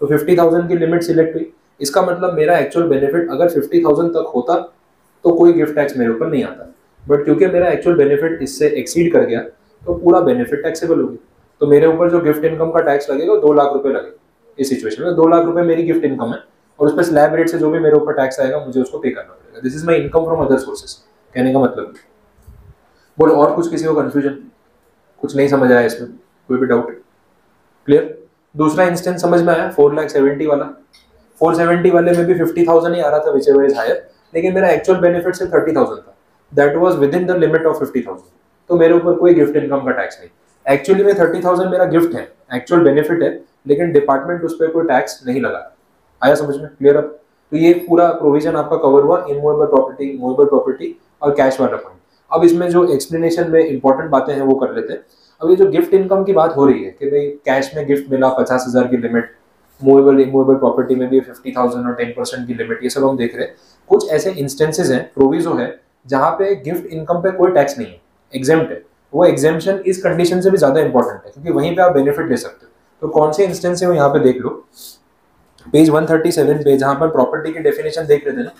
[SPEAKER 1] तो फिफ्टी थाउज़ेंड की लिमिट सिलेक्ट हुई। इसका मतलब मेरा एक्चुअल बेनिफिट अगर फिफ्टी थाउज़ेंड तक होता तो कोई गिफ्ट टैक्स मेरे ऊपर नहीं आता। बट क्योंकि मेरा एक्चुअल बेनिफिट इससे एक्सीड कर गया तो पूरा बेनिफिट टैक्सेबल होगी। तो मेरे ऊपर जो गिफ्ट इनकम का टैक्स लगेगा दो लाख रुपए लगेगा इस सिचुएशन में। दो लाख रुपए मेरी गिफ्ट इनकम है, और उस पर स्लैब रेट से जो भी मेरे ऊपर टैक्स आएगा, मुझे उसको पे करना पड़ेगा। This is my income from other sources कहने का मतलब बोलो, और कुछ किसी को कन्फ्यूज़न कुछ नहीं समझ आया इसमें, कोई भी डाउट क्लियर दूसरा इंस्टेंस समझ में आया फोर लाख सेवेंटी वाला। फोर सेवेंटी वाले में भी फिफ्टी थाउज़ेंड ही आ रहा था विच एवर इज़ हायर लेकिन मेरा एक्चुअल बेनिफिट सिर्फ़ थर्टी थाउज़ेंड था। That was within the limit of fifty thousand तो मेरे ऊपर कोई गिफ्ट इनकम का टैक्स नहीं। एक्चुअली में थर्टी थाउज़ेंड मेरा गिफ्ट है। एक्चुअल बेनिफिट है, लेकिन डिपार्टमेंट उस पर कोई टैक्स नहीं लगा। आया समझ में? क्लियर अप तो ये पूरा प्रोविज़न आपका कवर हुआ इमूवेबल प्रॉपर्टी मूवेबल प्रॉपर्टी और कैश वाला पॉइंट अब इसमें जो एक्सप्लेनेशन में इंपॉर्टेंट बातें हैं वो कर लेते हैं। अब ये जो गिफ्ट इनकम की बात हो रही है कि भाई कैश में गिफ्ट मिला पचास हज़ार की लिमिट मूवेबल इमूवेबल प्रॉपर्टी में भी फिफ्टी थाउज़ेंड और टेन परसेंट की लिमिट ये सब हम देख रहे हैं। कुछ ऐसे इंस्टेंसेज हैं प्रोविजो है जहाँ पे गिफ्ट इनकम पे कोई टैक्स नहीं है। एग्जाम्प्ट है। वो एग्जामेशन इस कंडीशन से भी ज़्यादा इंपॉर्टेंट है, क्योंकि वहीं पे आप बेनिफिट ले सकते हो। तो कौन से इंस्टेंस है वो यहाँ पे देख लो। पेज 137 पे जहाँ पर प्रॉपर्टी की डेफिनेशन देख रहे थे ना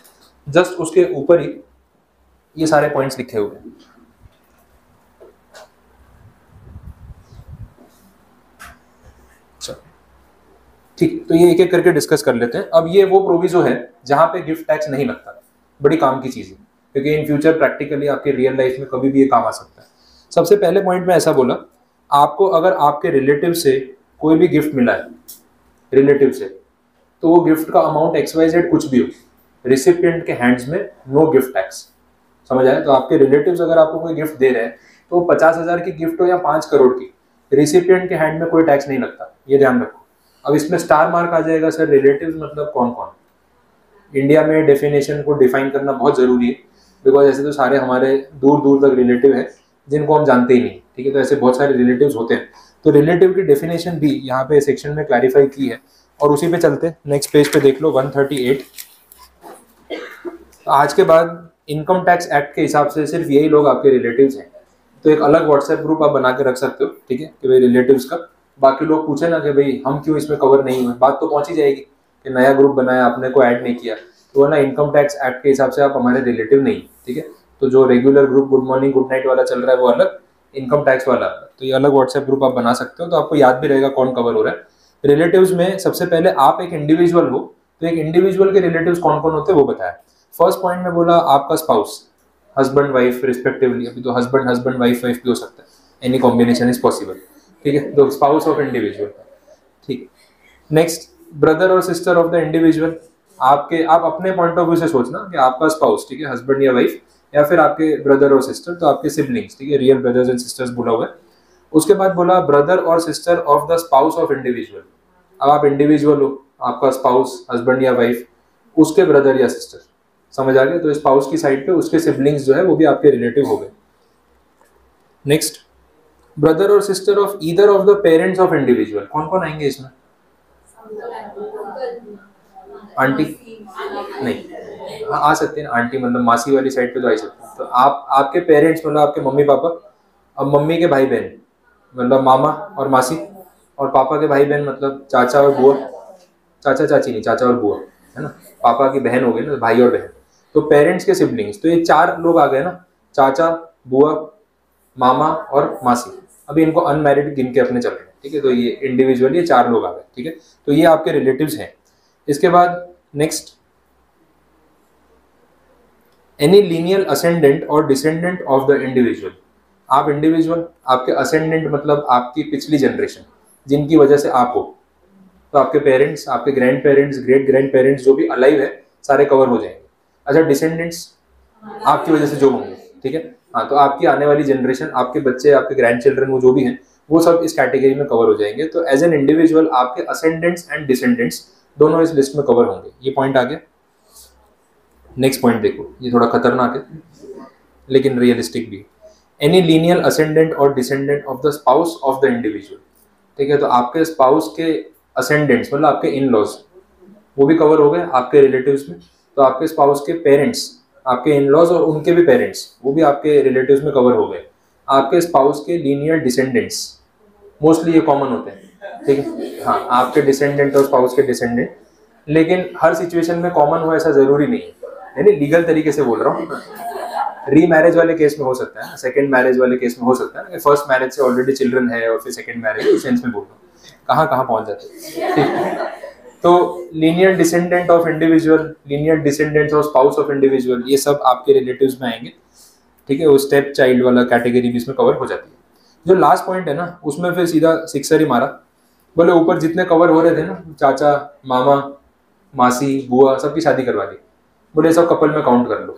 [SPEAKER 1] जस्ट उसके ऊपर ही ये सारे पॉइंट्स लिखे हुए हैं। ठीक तो ये एक एक करके डिस्कस कर लेते हैं। अब ये वो प्रोविजो है जहाँ पे गिफ्ट टैक्स नहीं लगता। बड़ी काम की चीज़ है। क्योंकि इन फ्यूचर प्रैक्टिकली आपके रियल लाइफ में कभी भी ये काम आ सकता है। सबसे पहले पॉइंट में ऐसा बोला, आपको अगर आपके रिलेटिव से कोई भी गिफ्ट मिला है रिलेटिव से तो वो गिफ्ट का अमाउंट एक्स वाई जेड कुछ भी हो रिसिपियंट के हैंड्स में नो गिफ्ट टैक्स समझ आए तो आपके रिलेटिव्स अगर आपको कोई गिफ्ट दे रहे हैं तो पचास हज़ार की गिफ्ट हो या पाँच करोड़ की रिसिपियंट के हैंड में कोई टैक्स नहीं लगता, ये ध्यान रखो। अब इसमें स्टार मार्क आ जाएगा सर रिलेटिव मतलब कौन कौन इंडिया में डेफिनेशन को डिफाइन करना बहुत ज़रूरी है। बिकॉज़ ऐसे तो सारे हमारे दूर दूर तक रिलेटिव है, जिनको हम जानते ही नहीं, ठीक है? तो ऐसे बहुत सारे रिलेटिव होते हैं। तो रिलेटिव की डेफिनेशन भी यहाँ पे सेक्शन में क्लैरिफाई की है और उसी पे चलते नेक्स्ट पेज पे देख लो 138 आज के बाद इनकम टैक्स एक्ट के हिसाब से सिर्फ़ यही लोग आपके रिलेटिव्स हैं। तो एक अलग व्हाट्सएप ग्रुप आप बना के रख सकते हो, ठीक है? कि भाई रिलेटिव्स का। बाकी लोग पूछे ना कि भाई हम क्यों इसमें कवर नहीं हुए? बात तो पहुँच ही जाएगी कि नया ग्रुप बनाया, आपने को ऐड नहीं किया। तो वरना इनकम टैक्स एक्ट के हिसाब से आप हमारे रिलेटिव नहीं, ठीक है? तो जो regular group good morning good night वाला चल रहा है, वो अलग इनकम टैक्स वाला। तो ये अलग व्हाट्सएप ग्रुप आप बना सकते हो तो आपको याद भी रहेगा कौन कवर हो रहा है। रिलेटिव्स में सबसे पहले आप एक इंडिविजुअल हो तो एक इंडिविजुअल के रिलेटिव्स कौन कौन होते हैं, वो बताया फ़र्स्ट पॉइंट में बोला आपका स्पाउस हस्बैंड वाइफ रिस्पेक्टिवली अभी तो हस्बैंड हस्बैंड वाइफ वाइफ भी हो सकता है। एनी कॉम्बिनेशन इज़ पॉसिबल ठीक है? तो स्पाउस ऑफ़ इंडिविजुअल ठीक। नेक्स्ट ब्रदर और सिस्टर ऑफ़ द इंडिविजुअल आपके, आप अपने पॉइंट ऑफ़ व्यू से सोचना कि आपका स्पाउस ठीक है हस्बैंड या वाइफ या फिर आपके ब्रदर और सिस्टर तो आपके सिबलिंग्स ठीक है रियल ब्रदर्स एंड सिस्टर्स बोला हुआ है। उसके बाद बोला ब्रदर और sister of the spouse of individual अब आप इंडिविजुअल हो, आपका स्पाउस हस्बैंड या वाइफ उसके ब्रदर या सिस्टर समझ आ गया? तो स्पाउस की साइड पे उसके सिबलिंग्स जो है, वो भी आपके रिलेटिव हो गए। नेक्स्ट ब्रदर और sister of either of the parents of individual कौन कौन आएँगे इसमें? आंटी? नहीं। आ सकते हैं आंटी मतलब मासी वाली साइड पे तो आ सकते हैं। तो आप, आपके पेरेंट्स मतलब आपके मम्मी पापा और मम्मी के भाई बहन मतलब मामा और मासी और पापा के भाई बहन मतलब चाचा और बुआ। चाचा, चाची नहीं, चाचा और बुआ, है ना? पापा की बहन हो गई ना भाई और बहन। तो पेरेंट्स के सिबलिंग्स तो ये चार लोग आ गए ना, चाचा, बुआ, मामा और मासी। अभी इनको अनमेरिड गिन के अपने चल रहे हैं, ठीक है? तो ये इंडिविजुअली चार लोग आ गए, ठीक है? तो ये आपके रिलेटिव्स हैं। इसके बाद नेक्स्ट एनी लीनियल असेंडेंट और डिसेंडेंट ऑफ़ द इंडिविजुअल आप इंडिविजुअल आपके असेंडेंट मतलब आपकी पिछली जनरेशन जिनकी वजह से आप हो। तो आपके पेरेंट्स आपके grandparents great grandparents जो भी अलाइव है, सारे कवर हो जाएँगे। अच्छा डिसेंडेंट्स आपकी वजह से जो होंगे, ठीक है? हाँ तो आपकी आने वाली जनरेशन आपके बच्चे, आपके ग्रैंड चिल्ड्रन वो जो भी हैं, वो सब इस कैटेगरी में कवर हो जाएँगे। तो एज एन इंडिविजुअल आपके असेंडेंट्स एंड डिसेंडेंट्स दोनों इस लिस्ट में कवर होंगे। ये पॉइंट आ गया। नेक्स्ट पॉइंट देखो। ये थोड़ा खतरनाक है, लेकिन रियलिस्टिक भी एनी लीनियल असेंडेंट और descendant of the spouse of the individual ठीक है तो आपके स्पाउस के असेंडेंट्स मतलब आपके इन लॉज वो भी कवर हो गए आपके रिलेटिव्स में। तो आपके स्पाउस के पेरेंट्स आपके इन लॉज और उनके भी पेरेंट्स वो भी आपके रिलेटिव्स में कवर हो गए। आपके स्पाउस के लीनियर डिसेंडेंट्स मोस्टली ये कॉमन होते हैं। ठीक है? हाँ आपके डिसेंडेंट और स्पाउस के डिसेंडेंट लेकिन हर सिचुएशन में कॉमन हो ऐसा ज़रूरी नहीं। है यानी लीगल तरीके से बोल रहा हूँ। री मैरिज वाले केस में हो सकता है। सेकंड मैरिज वाले केस में हो सकता है। फ़र्स्ट मैरिज से ऑलरेडी चिल्ड्रन है और फिर सेकंड मैरिज उस सेंस में बोल रहा हूँ। कहाँ कहाँ पहुँच जाते तो linear descendant of individual linear descendant of spouse of individual ये सब आपके रिलेटिव्स में आएँगे। ठीक है? वो स्टेप चाइल्ड वाला कैटेगरी भी इसमें कवर हो जाती है। जो लास्ट पॉइंट है ना, उसमें फिर सीधा सिक्सर ही मारा। बोले ऊपर जितने कवर हो रहे थे ना, चाचा, मामा, मासी, बुआ, सबकी शादी करवा दी। बोले, सब कपल में काउंट कर लो।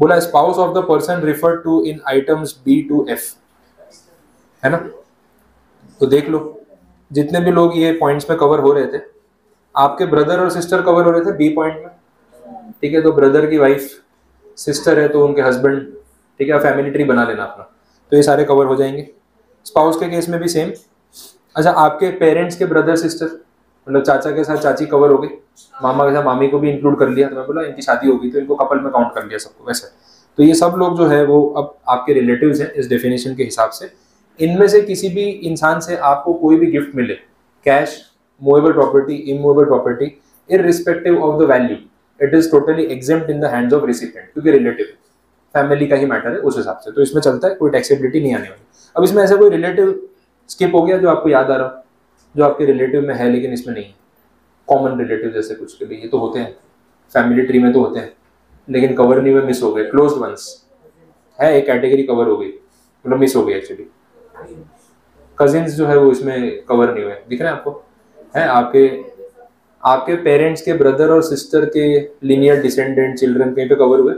[SPEAKER 1] बोला spouse of the person refer to in items B to F है ना? तो देख लो, जितने भी लोग ये पॉइंट्स में कवर हो रहे थे, आपके ब्रदर और सिस्टर कवर हो रहे थे बी पॉइंट में। ठीक है तो ब्रदर की वाइफ सिस्टर है तो उनके हस्बैंड ठीक है फैमिली ट्री बना लेना अपना। तो ये सारे कवर हो जाएँगे। स्पाउस के केस में भी सेम अच्छा आपके पेरेंट्स के ब्रदर सिस्टर मतलब चाचा के साथ चाची कवर हो गई? मामा के साथ मामी को भी इंक्लूड कर लिया तो मैं बोला, इनकी शादी होगी तो इनको कपल में काउंट कर लिया सबको, वैसे। तो ये सब लोग जो है वो अब आपके रिलेटिव्स हैं इस डेफिनेशन के हिसाब से। इनमें से किसी भी इंसान से आपको कोई भी गिफ्ट मिले cash movable property immovable property in respective of the value it is totally exempt in the hands of recipient क्योंकि रिलेटिव फैमिली का ही मैटर है उस हिसाब से। तो इसमें चलता है, कोई टैक्सेबिलिटी नहीं आने वाली। अब इसमें ऐसा कोई रिलेटिव स्किप हो गया जो आपको याद आ रहा, जो आपके रिलेटिव में है लेकिन इसमें नहीं है। कॉमन रिलेटिव जैसे कुछ के लिए तो होते हैं। फैमिली ट्री में तो होते हैं। लेकिन कवर नहीं हुए मिस हो गए। क्लोज वंस है, एक कैटेगरी कवर हो गई। मतलब मिस हो गई एक्चुअली कजिन्स जो है वो इसमें कवर नहीं हुए। दिख रहे हैं आपको? है, आपके आपके पेरेंट्स के ब्रदर और सिस्टर के लीनियर डिसेंडेंट चिल्ड्रन कहीं पे कवर हुए?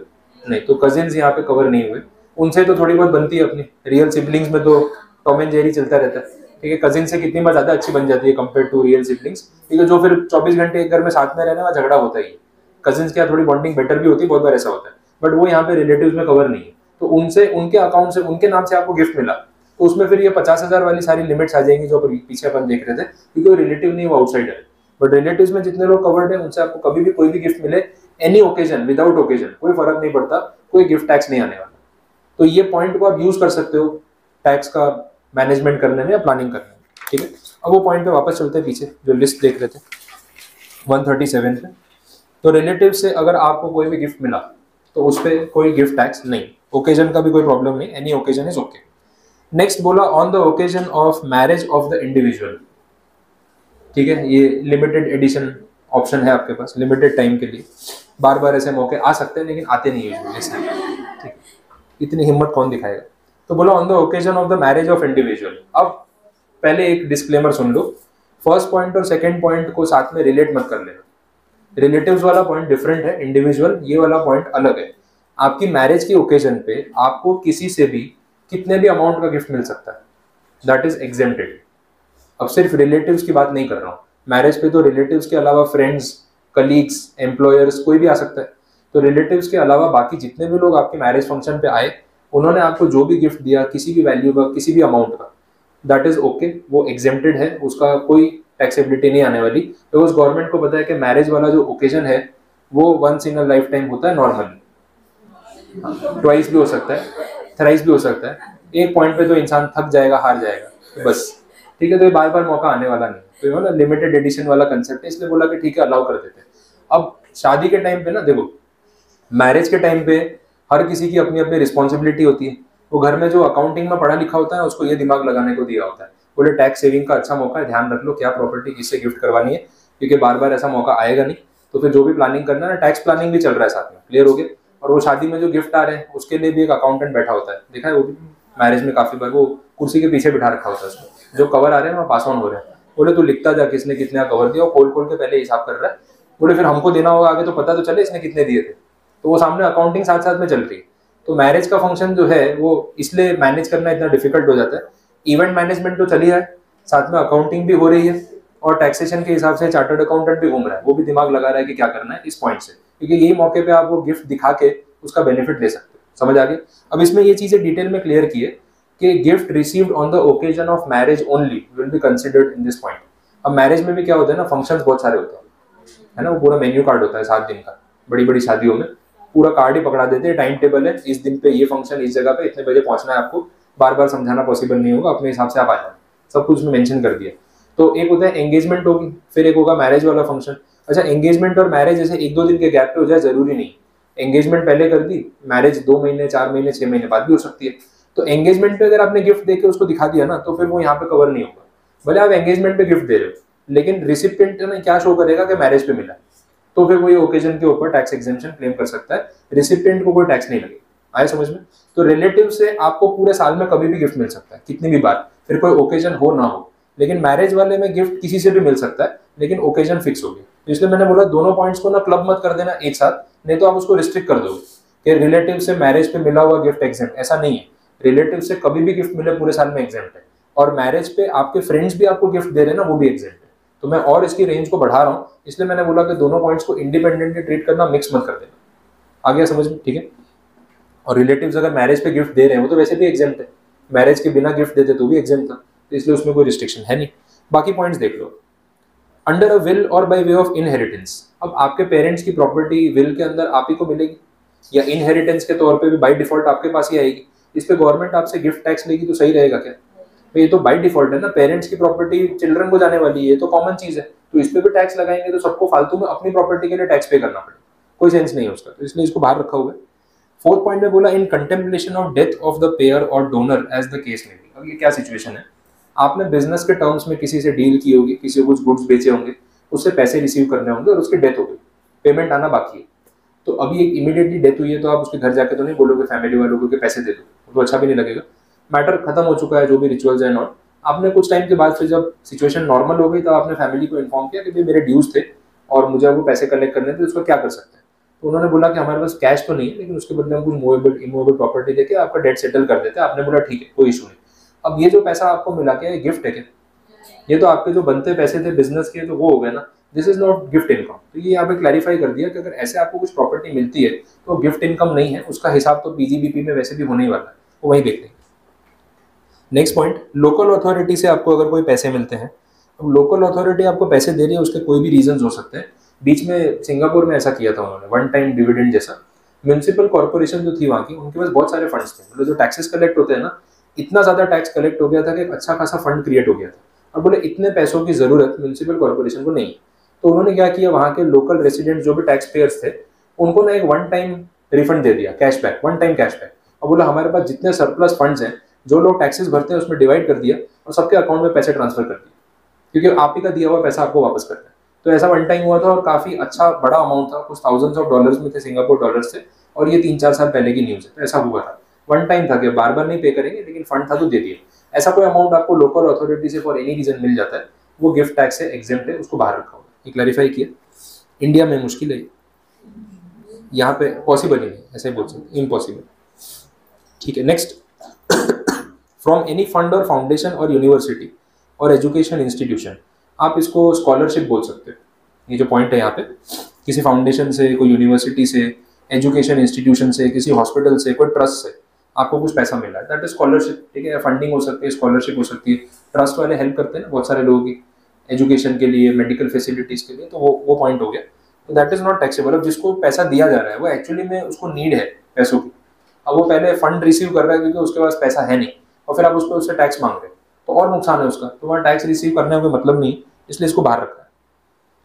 [SPEAKER 1] नहीं तो कजिन्स यहाँ पे कवर नहीं हुए। उनसे तो थोड़ी बहुत बनती है अपनी। रियल सिबलिंग्स में तो टॉम एंड जेरी चलता रहता है। ठीक है कजिन से कितनी बार ज़्यादा अच्छी बन जाती है कंपेयर टू रियल सिबलिंग्स ठीक है, जो फिर 24 घंटे एक घर में साथ में रहने वाला, झगड़ा होता ही कजिन के थोड़ी बॉन्डिंग बेटर भी होती है, बहुत बार ऐसा होता है। बट वो यहाँ पे रिलेटिव में कवर नहीं है। तो उनसे, उनके अकाउंट से, उनके नाम से आपको गिफ्ट मिला तो उसमें फिर ये पचास हज़ार वाली सारी लिमिट्स आ जाएँगी जो अपन पीछे अपन देख रहे थे, क्योंकि वो रिलेटिव नहीं, वो आउटसाइडर है। बट रिलेटिव में जितने लोग कवर्ड है, उनसे आपको कभी भी कोई भी गिफ्ट मिले एनी ओकेजन विदाउट ओकेजन कोई फ़र्क नहीं पड़ता, कोई गिफ्ट टैक्स नहीं आने वाला। तो ये पॉइंट को आप यूज़ कर सकते हो टैक्स का मैनेजमेंट करने में या प्लानिंग करने में। ठीक है? अब वो पॉइंट पे वापस चलते हैं पीछे, जो लिस्ट देख रहे थे। 137 पे। तो रिलेटिव से अगर आपको कोई भी गिफ्ट मिला तो उस पर कोई गिफ्ट टैक्स नहीं। ओकेजन का भी कोई प्रॉब्लम नहीं। Any occasion is okay next बोला on the occasion of marriage of the individual ठीक है? ये लिमिटेड एडिशन ऑप्शन है आपके पास लिमिटेड टाइम के लिए। बार बार ऐसे मौके आ सकते हैं, लेकिन आते नहीं है? इतनी हिम्मत कौन दिखाएगा? तो बोलो on the occasion of the marriage of individual अब पहले एक डिस्क्लेमर सुन लो। फ़र्स्ट पॉइंट और सेकंड पॉइंट को साथ में रिलेट मत कर लेना रिलेटिव्स वाला पॉइंट डिफरेंट है इंडिविजुअल ये वाला पॉइंट अलग है। आपकी मैरिज के ओकेजन पे आपको किसी से भी कितने भी अमाउंट का गिफ्ट मिल सकता है। दैट इज़ एग्जेम्प्टेड अब सिर्फ़ रिलेटिव्स की बात नहीं कर रहा हूँ। मैरिज पे तो रिलेटिव्स के अलावा फ्रेंड्स कलीग्स एम्प्लॉयर्स कोई भी आ सकता है। तो रिलेटिव्स के अलावा बाकी जितने भी लोग आपके मैरिज फ़ंक्शन पे आए उन्होंने आपको जो भी गिफ्ट दिया, किसी भी वैल्यू का, किसी भी अमाउंट का दैट इज़ ओके वो एग्जेम्प्टेड है, उसका कोई टैक्सेबिलिटी नहीं आने वाली बिकॉज़ गवर्नमेंट को पता है कि मैरिज वाला जो ओकेजन है, वो वंस इन लाइफ टाइम होता है नॉर्मली ट्वाइस भी हो सकता है थ्राइस भी हो सकता है, एक पॉइंट पे तो इंसान थक जाएगा, हार जाएगा, बस। ठीक है तो ये बार बार मौका आने वाला नहीं। तो ये ना लिमिटेड एडिशन वाला कंसेप्ट है, इसलिए बोला कि ठीक है अलाउ कर देते हैं। अब शादी के टाइम पे ना, देखो मैरिज के टाइम पे हर किसी की अपनी अपनी रिस्पॉन्सिबिलिटी होती है। वो घर में जो अकाउंटिंग में पढ़ा लिखा होता है, उसको ये दिमाग लगाने को दिया होता है। बोले टैक्स सेविंग का अच्छा मौका है, ध्यान रख लो, क्या प्रॉपर्टी किससे गिफ्ट करवानी है? क्योंकि बार बार ऐसा मौका आएगा नहीं। तो फिर जो भी प्लानिंग करना है ना टैक्स प्लानिंग भी चल रहा है साथ में। क्लियर हो गया? और वो शादी में जो गिफ्ट आ रहे हैं, उसके लिए भी एक अकाउंटेंट बैठा होता है। देखा है वो भी? मैरिज में काफ़ी बार वो कुर्सी के पीछे बिठा रखा होता है उसमें जो कवर आ रहे हैं वो पास ऑन हो रहे हैं। बोले, तू लिखता जा, किसने कितने कवर दिया? और खोल खोल के पहले हिसाब कर रहा है। बोले, फिर हमको देना होगा, आगे तो पता तो चले इसने कितने दिए थे। तो वो सामने अकाउंटिंग साथ साथ में चल रही है। तो मैरिज का फ़ंक्शन जो है, वो इसलिए मैनेज करना इतना डिफ़िकल्ट हो जाता है। इवेंट मैनेजमेंट तो चली है, साथ में अकाउंटिंग भी हो रही है और टैक्सेशन के हिसाब से चार्टर्ड अकाउंटेंट भी घूम रहा है। वो भी दिमाग लगा रहा है कि क्या करना है इस पॉइंट से। क्योंकि यही मौके पे आप वो गिफ्ट दिखा के उसका बेनिफिट ले सकते हो। समझ आ गए अब इसमें ये चीज़ें डिटेल में क्लियर की है कि gift received on the occasion of marriage only will be considered in this point अब मैरिज में भी क्या होता है ना फ़ंक्शन बहुत सारे होते हैं। है ना? वो पूरा मेन्यू कार्ड होता है, सात दिन का बड़ी बड़ी शादियों में। पूरा कार्ड ही पकड़ा देते हैं। टाइम टेबल है। इस दिन पे ये फ़ंक्शन इस जगह पे इतने बजे पहुँचना है आपको। बार बार समझाना पॉसिबल नहीं होगा। अपने हिसाब से आप आ जाए सब कुछ उसमें मेंशन कर दिया। तो एक होता है एंगेजमेंट होगी, फिर एक होगा मैरिज वाला फ़ंक्शन अच्छा एंगेजमेंट और मैरिज जैसे एक दो दिन के गैप पे हो जाए, ज़रूरी नहीं। एंगेजमेंट पहले कर दी मैरिज दो महीने, चार महीने, छह महीने बाद भी हो सकती है। तो एंगेजमेंट पे अगर आपने गिफ्ट देके उसको दिखा दिया ना तो फिर वो यहाँ पे कवर नहीं होगा। भले आप एंगेजमेंट पे गिफ्ट दे रहे हो, लेकिन रिसिपेंट ने क्या शो करेगा कि मैरिज पे मिला। तो फिर कोई ओकेजन के ऊपर टैक्स एग्जेंशन क्लेम कर सकता है। रिसिपेंट को कोई टैक्स नहीं लगेगा। आए समझ में? तो रिलेटिव से आपको पूरे साल में कभी भी गिफ्ट मिल सकता है, कितनी भी बार। फिर कोई ओकेजन हो ना हो। लेकिन मैरिज वाले में गिफ्ट किसी से भी मिल सकता है, लेकिन ओकेजन फिक्स होगी। तो इसलिए मैंने बोला, दोनों पॉइंट्स को ना क्लब मत कर देना एक साथ, नहीं तो आप उसको रिस्ट्रिक्ट कर दोगे। कि रिलेटिव से मैरिज पे मिला हुआ गिफ्ट एग्जेंट ऐसा नहीं है। रिलेटिव से कभी भी गिफ्ट मिले, पूरे साल में एग्जेंट है। और मैरिज पे आपके फ्रेंड्स भी आपको गिफ्ट दे रहे हैं ना, वो भी एग्जेंट तो मैं और इसकी रेंज को बढ़ा रहा हूँ, इसलिए मैंने बोला कि दोनों पॉइंट्स को इंडिपेंडेंटली ट्रीट करना मिक्स मत कर देना। आ गया समझ में? ठीक है? और रिलेटिव्स अगर मैरिज पे गिफ्ट दे रहे हैं, वो तो वैसे भी एग्जेंट है। मैरिज के बिना गिफ्ट देते तो भी एग्जेंट था तो इसलिए उसमें कोई रिस्ट्रिक्शन है नहीं। बाकी पॉइंट्स देख लो। अंडर अ विल और बाय वे ऑफ़ इनहेरिटेंस अब आपके पेरेंट्स की प्रॉपर्टी विल के अंदर आप ही को मिलेगी, या इनहेरिटेंस के तौर पे भी बाय डिफ़ॉल्ट आपके पास ही आएगी। इस पर गवर्नमेंट आपसे गिफ्ट टैक्स लेगी तो सही रहेगा क्या? ये तो बाई डिफ़ॉल्ट है ना पेरेंट्स की प्रॉपर्टी चिल्ड्रन को जाने वाली है तो कॉमन चीज़ है। तो इस पर भी टैक्स लगाएँगे तो सबको फालतू में अपनी प्रॉपर्टी के लिए टैक्स पे करना पड़ेगा। कोई सेंस नहीं है उसका तो इसलिए इसको बाहर रखा हुआ है। फोर्थ पॉइंट में बोला in contemplation of death of the payer और डोनर एज द केस में भी अब ये क्या सिचुएशन है? आपने बिज़नेस के टर्म्स में किसी से डील की होगी, किसी को कुछ गुड्स बेचे होंगे, उससे पैसे रिसीव करने होंगे और उसकी डेथ हो गई। पेमेंट आना बाकी है। तो अभी एक इमीडिएटली डेथ हुई है तो आप उसके घर जाके तो नहीं बोलोगे फैमिली वालों कि पैसे दे दो। तो अच्छा भी नहीं लगेगा। मैटर खत्म हो चुका है, जो भी रिचुअल्स है नॉट आपने कुछ टाइम के बाद फिर जब सिचुएशन नॉर्मल हो गई तो आपने फैमिली को इन्फॉर्म किया कि भाई मेरे ड्यूज थे और मुझे वो पैसे कलेक्ट करने थे उसका क्या कर सकते हैं? तो उन्होंने बोला कि हमारे पास कैश तो नहीं है, लेकिन उसके बदले हम कुछ मूवेबल इमूवेबल प्रॉपर्टी देके आपका डेट सेटल कर देते हैं। आपने बोला, ठीक है, कोई इशू नहीं. अब ये जो पैसा आपको मिला क्या गिफ्ट है क्या? ये तो आपके जो बनते पैसे थे बिज़नेस के तो वो हो गए ना। This is not gift income तो ये यहाँ पे क्लैरिफाई कर दिया कि अगर ऐसे आपको कुछ प्रॉपर्टी मिलती है तो गिफ्ट इनकम नहीं है, उसका हिसाब तो पीजीबीपी में वैसे भी होने ही वाला है, वो वही देख लेंगे नेक्स्ट पॉइंट लोकल अथॉरिटी से आपको अगर कोई पैसे मिलते हैं अब लोकल अथॉरिटी आपको पैसे दे रही है, उसके कोई भी रीजन हो सकते हैं। बीच में सिंगापुर में ऐसा किया था उन्होंने वन टाइम डिविडेंड जैसा। म्यूनसिपल कॉर्पोरेशन जो थी वहाँ की, उनके पास बहुत सारे फंड्स थे। मतलब जो टैक्सेस कलेक्ट होते हैं ना, इतना ज़्यादा टैक्स कलेक्ट हो गया था कि अच्छा खासा फंड क्रिएट हो गया था। और बोले, इतने पैसों की ज़रूरत म्यूनसिपल कॉर्पोरेशन को नहीं। तो उन्होंने क्या किया, वहाँ के लोकल रेसिडेंट जो भी टैक्स पेयर्स थे, उनको ना एक वन टाइम रिफंड दे दिया कैशबैक वन टाइम कैशबैक और बोला, हमारे पास जितने सरप्लस फंड्स हैं जो लोग टैक्सेस भरते हैं, उसमें डिवाइड कर दिया और सबके अकाउंट में पैसे ट्रांसफ़र कर दिए। क्योंकि आप ही का दिया हुआ पैसा आपको वापस करना है। तो ऐसा वन टाइम हुआ था और काफ़ी अच्छा बड़ा अमाउंट था। कुछ थाउजेंड्स ऑफ़ डॉलर्स में थे सिंगापुर डॉलर्स से। और ये तीन चार साल पहले की न्यूज़ है। तो ऐसा हुआ था। वन टाइम था कि बार बार नहीं पे करेंगे, लेकिन फंड था तो दे दिए ऐसा कोई अमाउंट आपको लोकल अथॉरिटी से फॉर एनी रीजन मिल जाता है, वो गिफ्ट टैक्स से एग्ज़ाम है, उसको बाहर रखा हुआ ये क्लैरिफाई किया। इंडिया में मुश्किल है। यहाँ पे पॉसिबल ही नहीं ऐसे बोल सकते इम्पॉसिबल ठीक है नेक्स्ट फ्रॉम एनी फंड और फाउंडेशन और यूनिवर्सिटी और एजुकेशन इंस्टीट्यूशन आप इसको स्कॉलरशिप बोल सकते हो। ये जो पॉइंट है यहाँ पे, किसी फाउंडेशन से, कोई यूनिवर्सिटी से एजुकेशन इंस्टीट्यूशन से, किसी हॉस्पिटल से, कोई ट्रस्ट से आपको कुछ पैसा मिला है। दैट इज़ स्कॉलरशिप ठीक है? फंडिंग हो सकती है स्कॉलरशिप हो सकती है। ट्रस्ट वाले हेल्प करते हैं बहुत सारे लोगों की एजुकेशन के लिए मेडिकल फैसिलिटीज़ के लिए तो वो वो पॉइंट हो गया। तो दैट इज़ नॉट टैक्सेबल अब जिसको पैसा दिया जा रहा है, वो एक्चुअली में उसको नीड है पैसों की। अब वो पहले फंड रिसीव कर रहा है क्योंकि उसके पास पैसा है नहीं। और फिर आप उस पर उससे टैक्स मांग रहे हैं। तो और नुकसान है उसका। तो वहाँ टैक्स रिसीव करने का कोई मतलब नहीं, इसलिए इसको बाहर रखा है।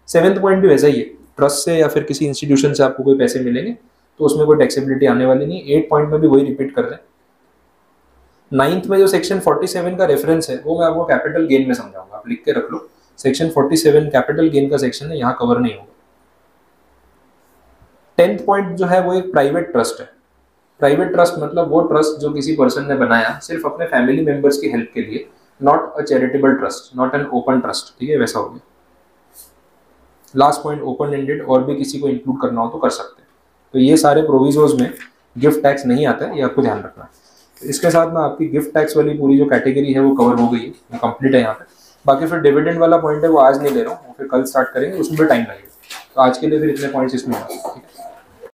[SPEAKER 1] सेवेंथ पॉइंट भी वैसा ही है। ट्रस्ट से या फिर किसी इंस्टीट्यूशन से आपको कोई पैसे मिलेंगे तो उसमें कोई टैक्सेबिलिटी आने वाली नहीं। एट पॉइंट में भी वही रिपीट कर रहे हैं। नाइन्थ में जो सेक्शन 47 का रेफरेंस है, वो मैं आपको कैपिटल गेन में समझाऊँगा। आप लिख के रख लो। सेक्शन 47 कैपिटल गेन का सेक्शन है, यहाँ कवर नहीं होगा। टेंथ पॉइंट जो है, वो एक प्राइवेट ट्रस्ट है। प्राइवेट ट्रस्ट मतलब वो ट्रस्ट जो किसी पर्सन ने बनाया सिर्फ़ अपने फैमिली मेंबर्स की हेल्प के लिए not a charitable trust not an open trust ठीक है, वैसा हो गया। लास्ट पॉइंट ओपन एंडेड और भी किसी को इंक्लूड करना हो तो कर सकते हैं। तो ये सारे प्रोविजोज में गिफ्ट टैक्स नहीं आता है ये आपको ध्यान रखना है। तो इसके साथ में आपकी गिफ्ट टैक्स वाली पूरी जो कैटेगरी है वो कवर हो गई है कंप्लीट है यहाँ पे। बाकी फिर डिविडेंड वाला पॉइंट है, वो आज नहीं ले रहा हूँ फिर कल स्टार्ट करेंगे, उसमें भी टाइम लगेगा। तो आज के लिए फिर इतने पॉइंट्स इसमें ठीक है।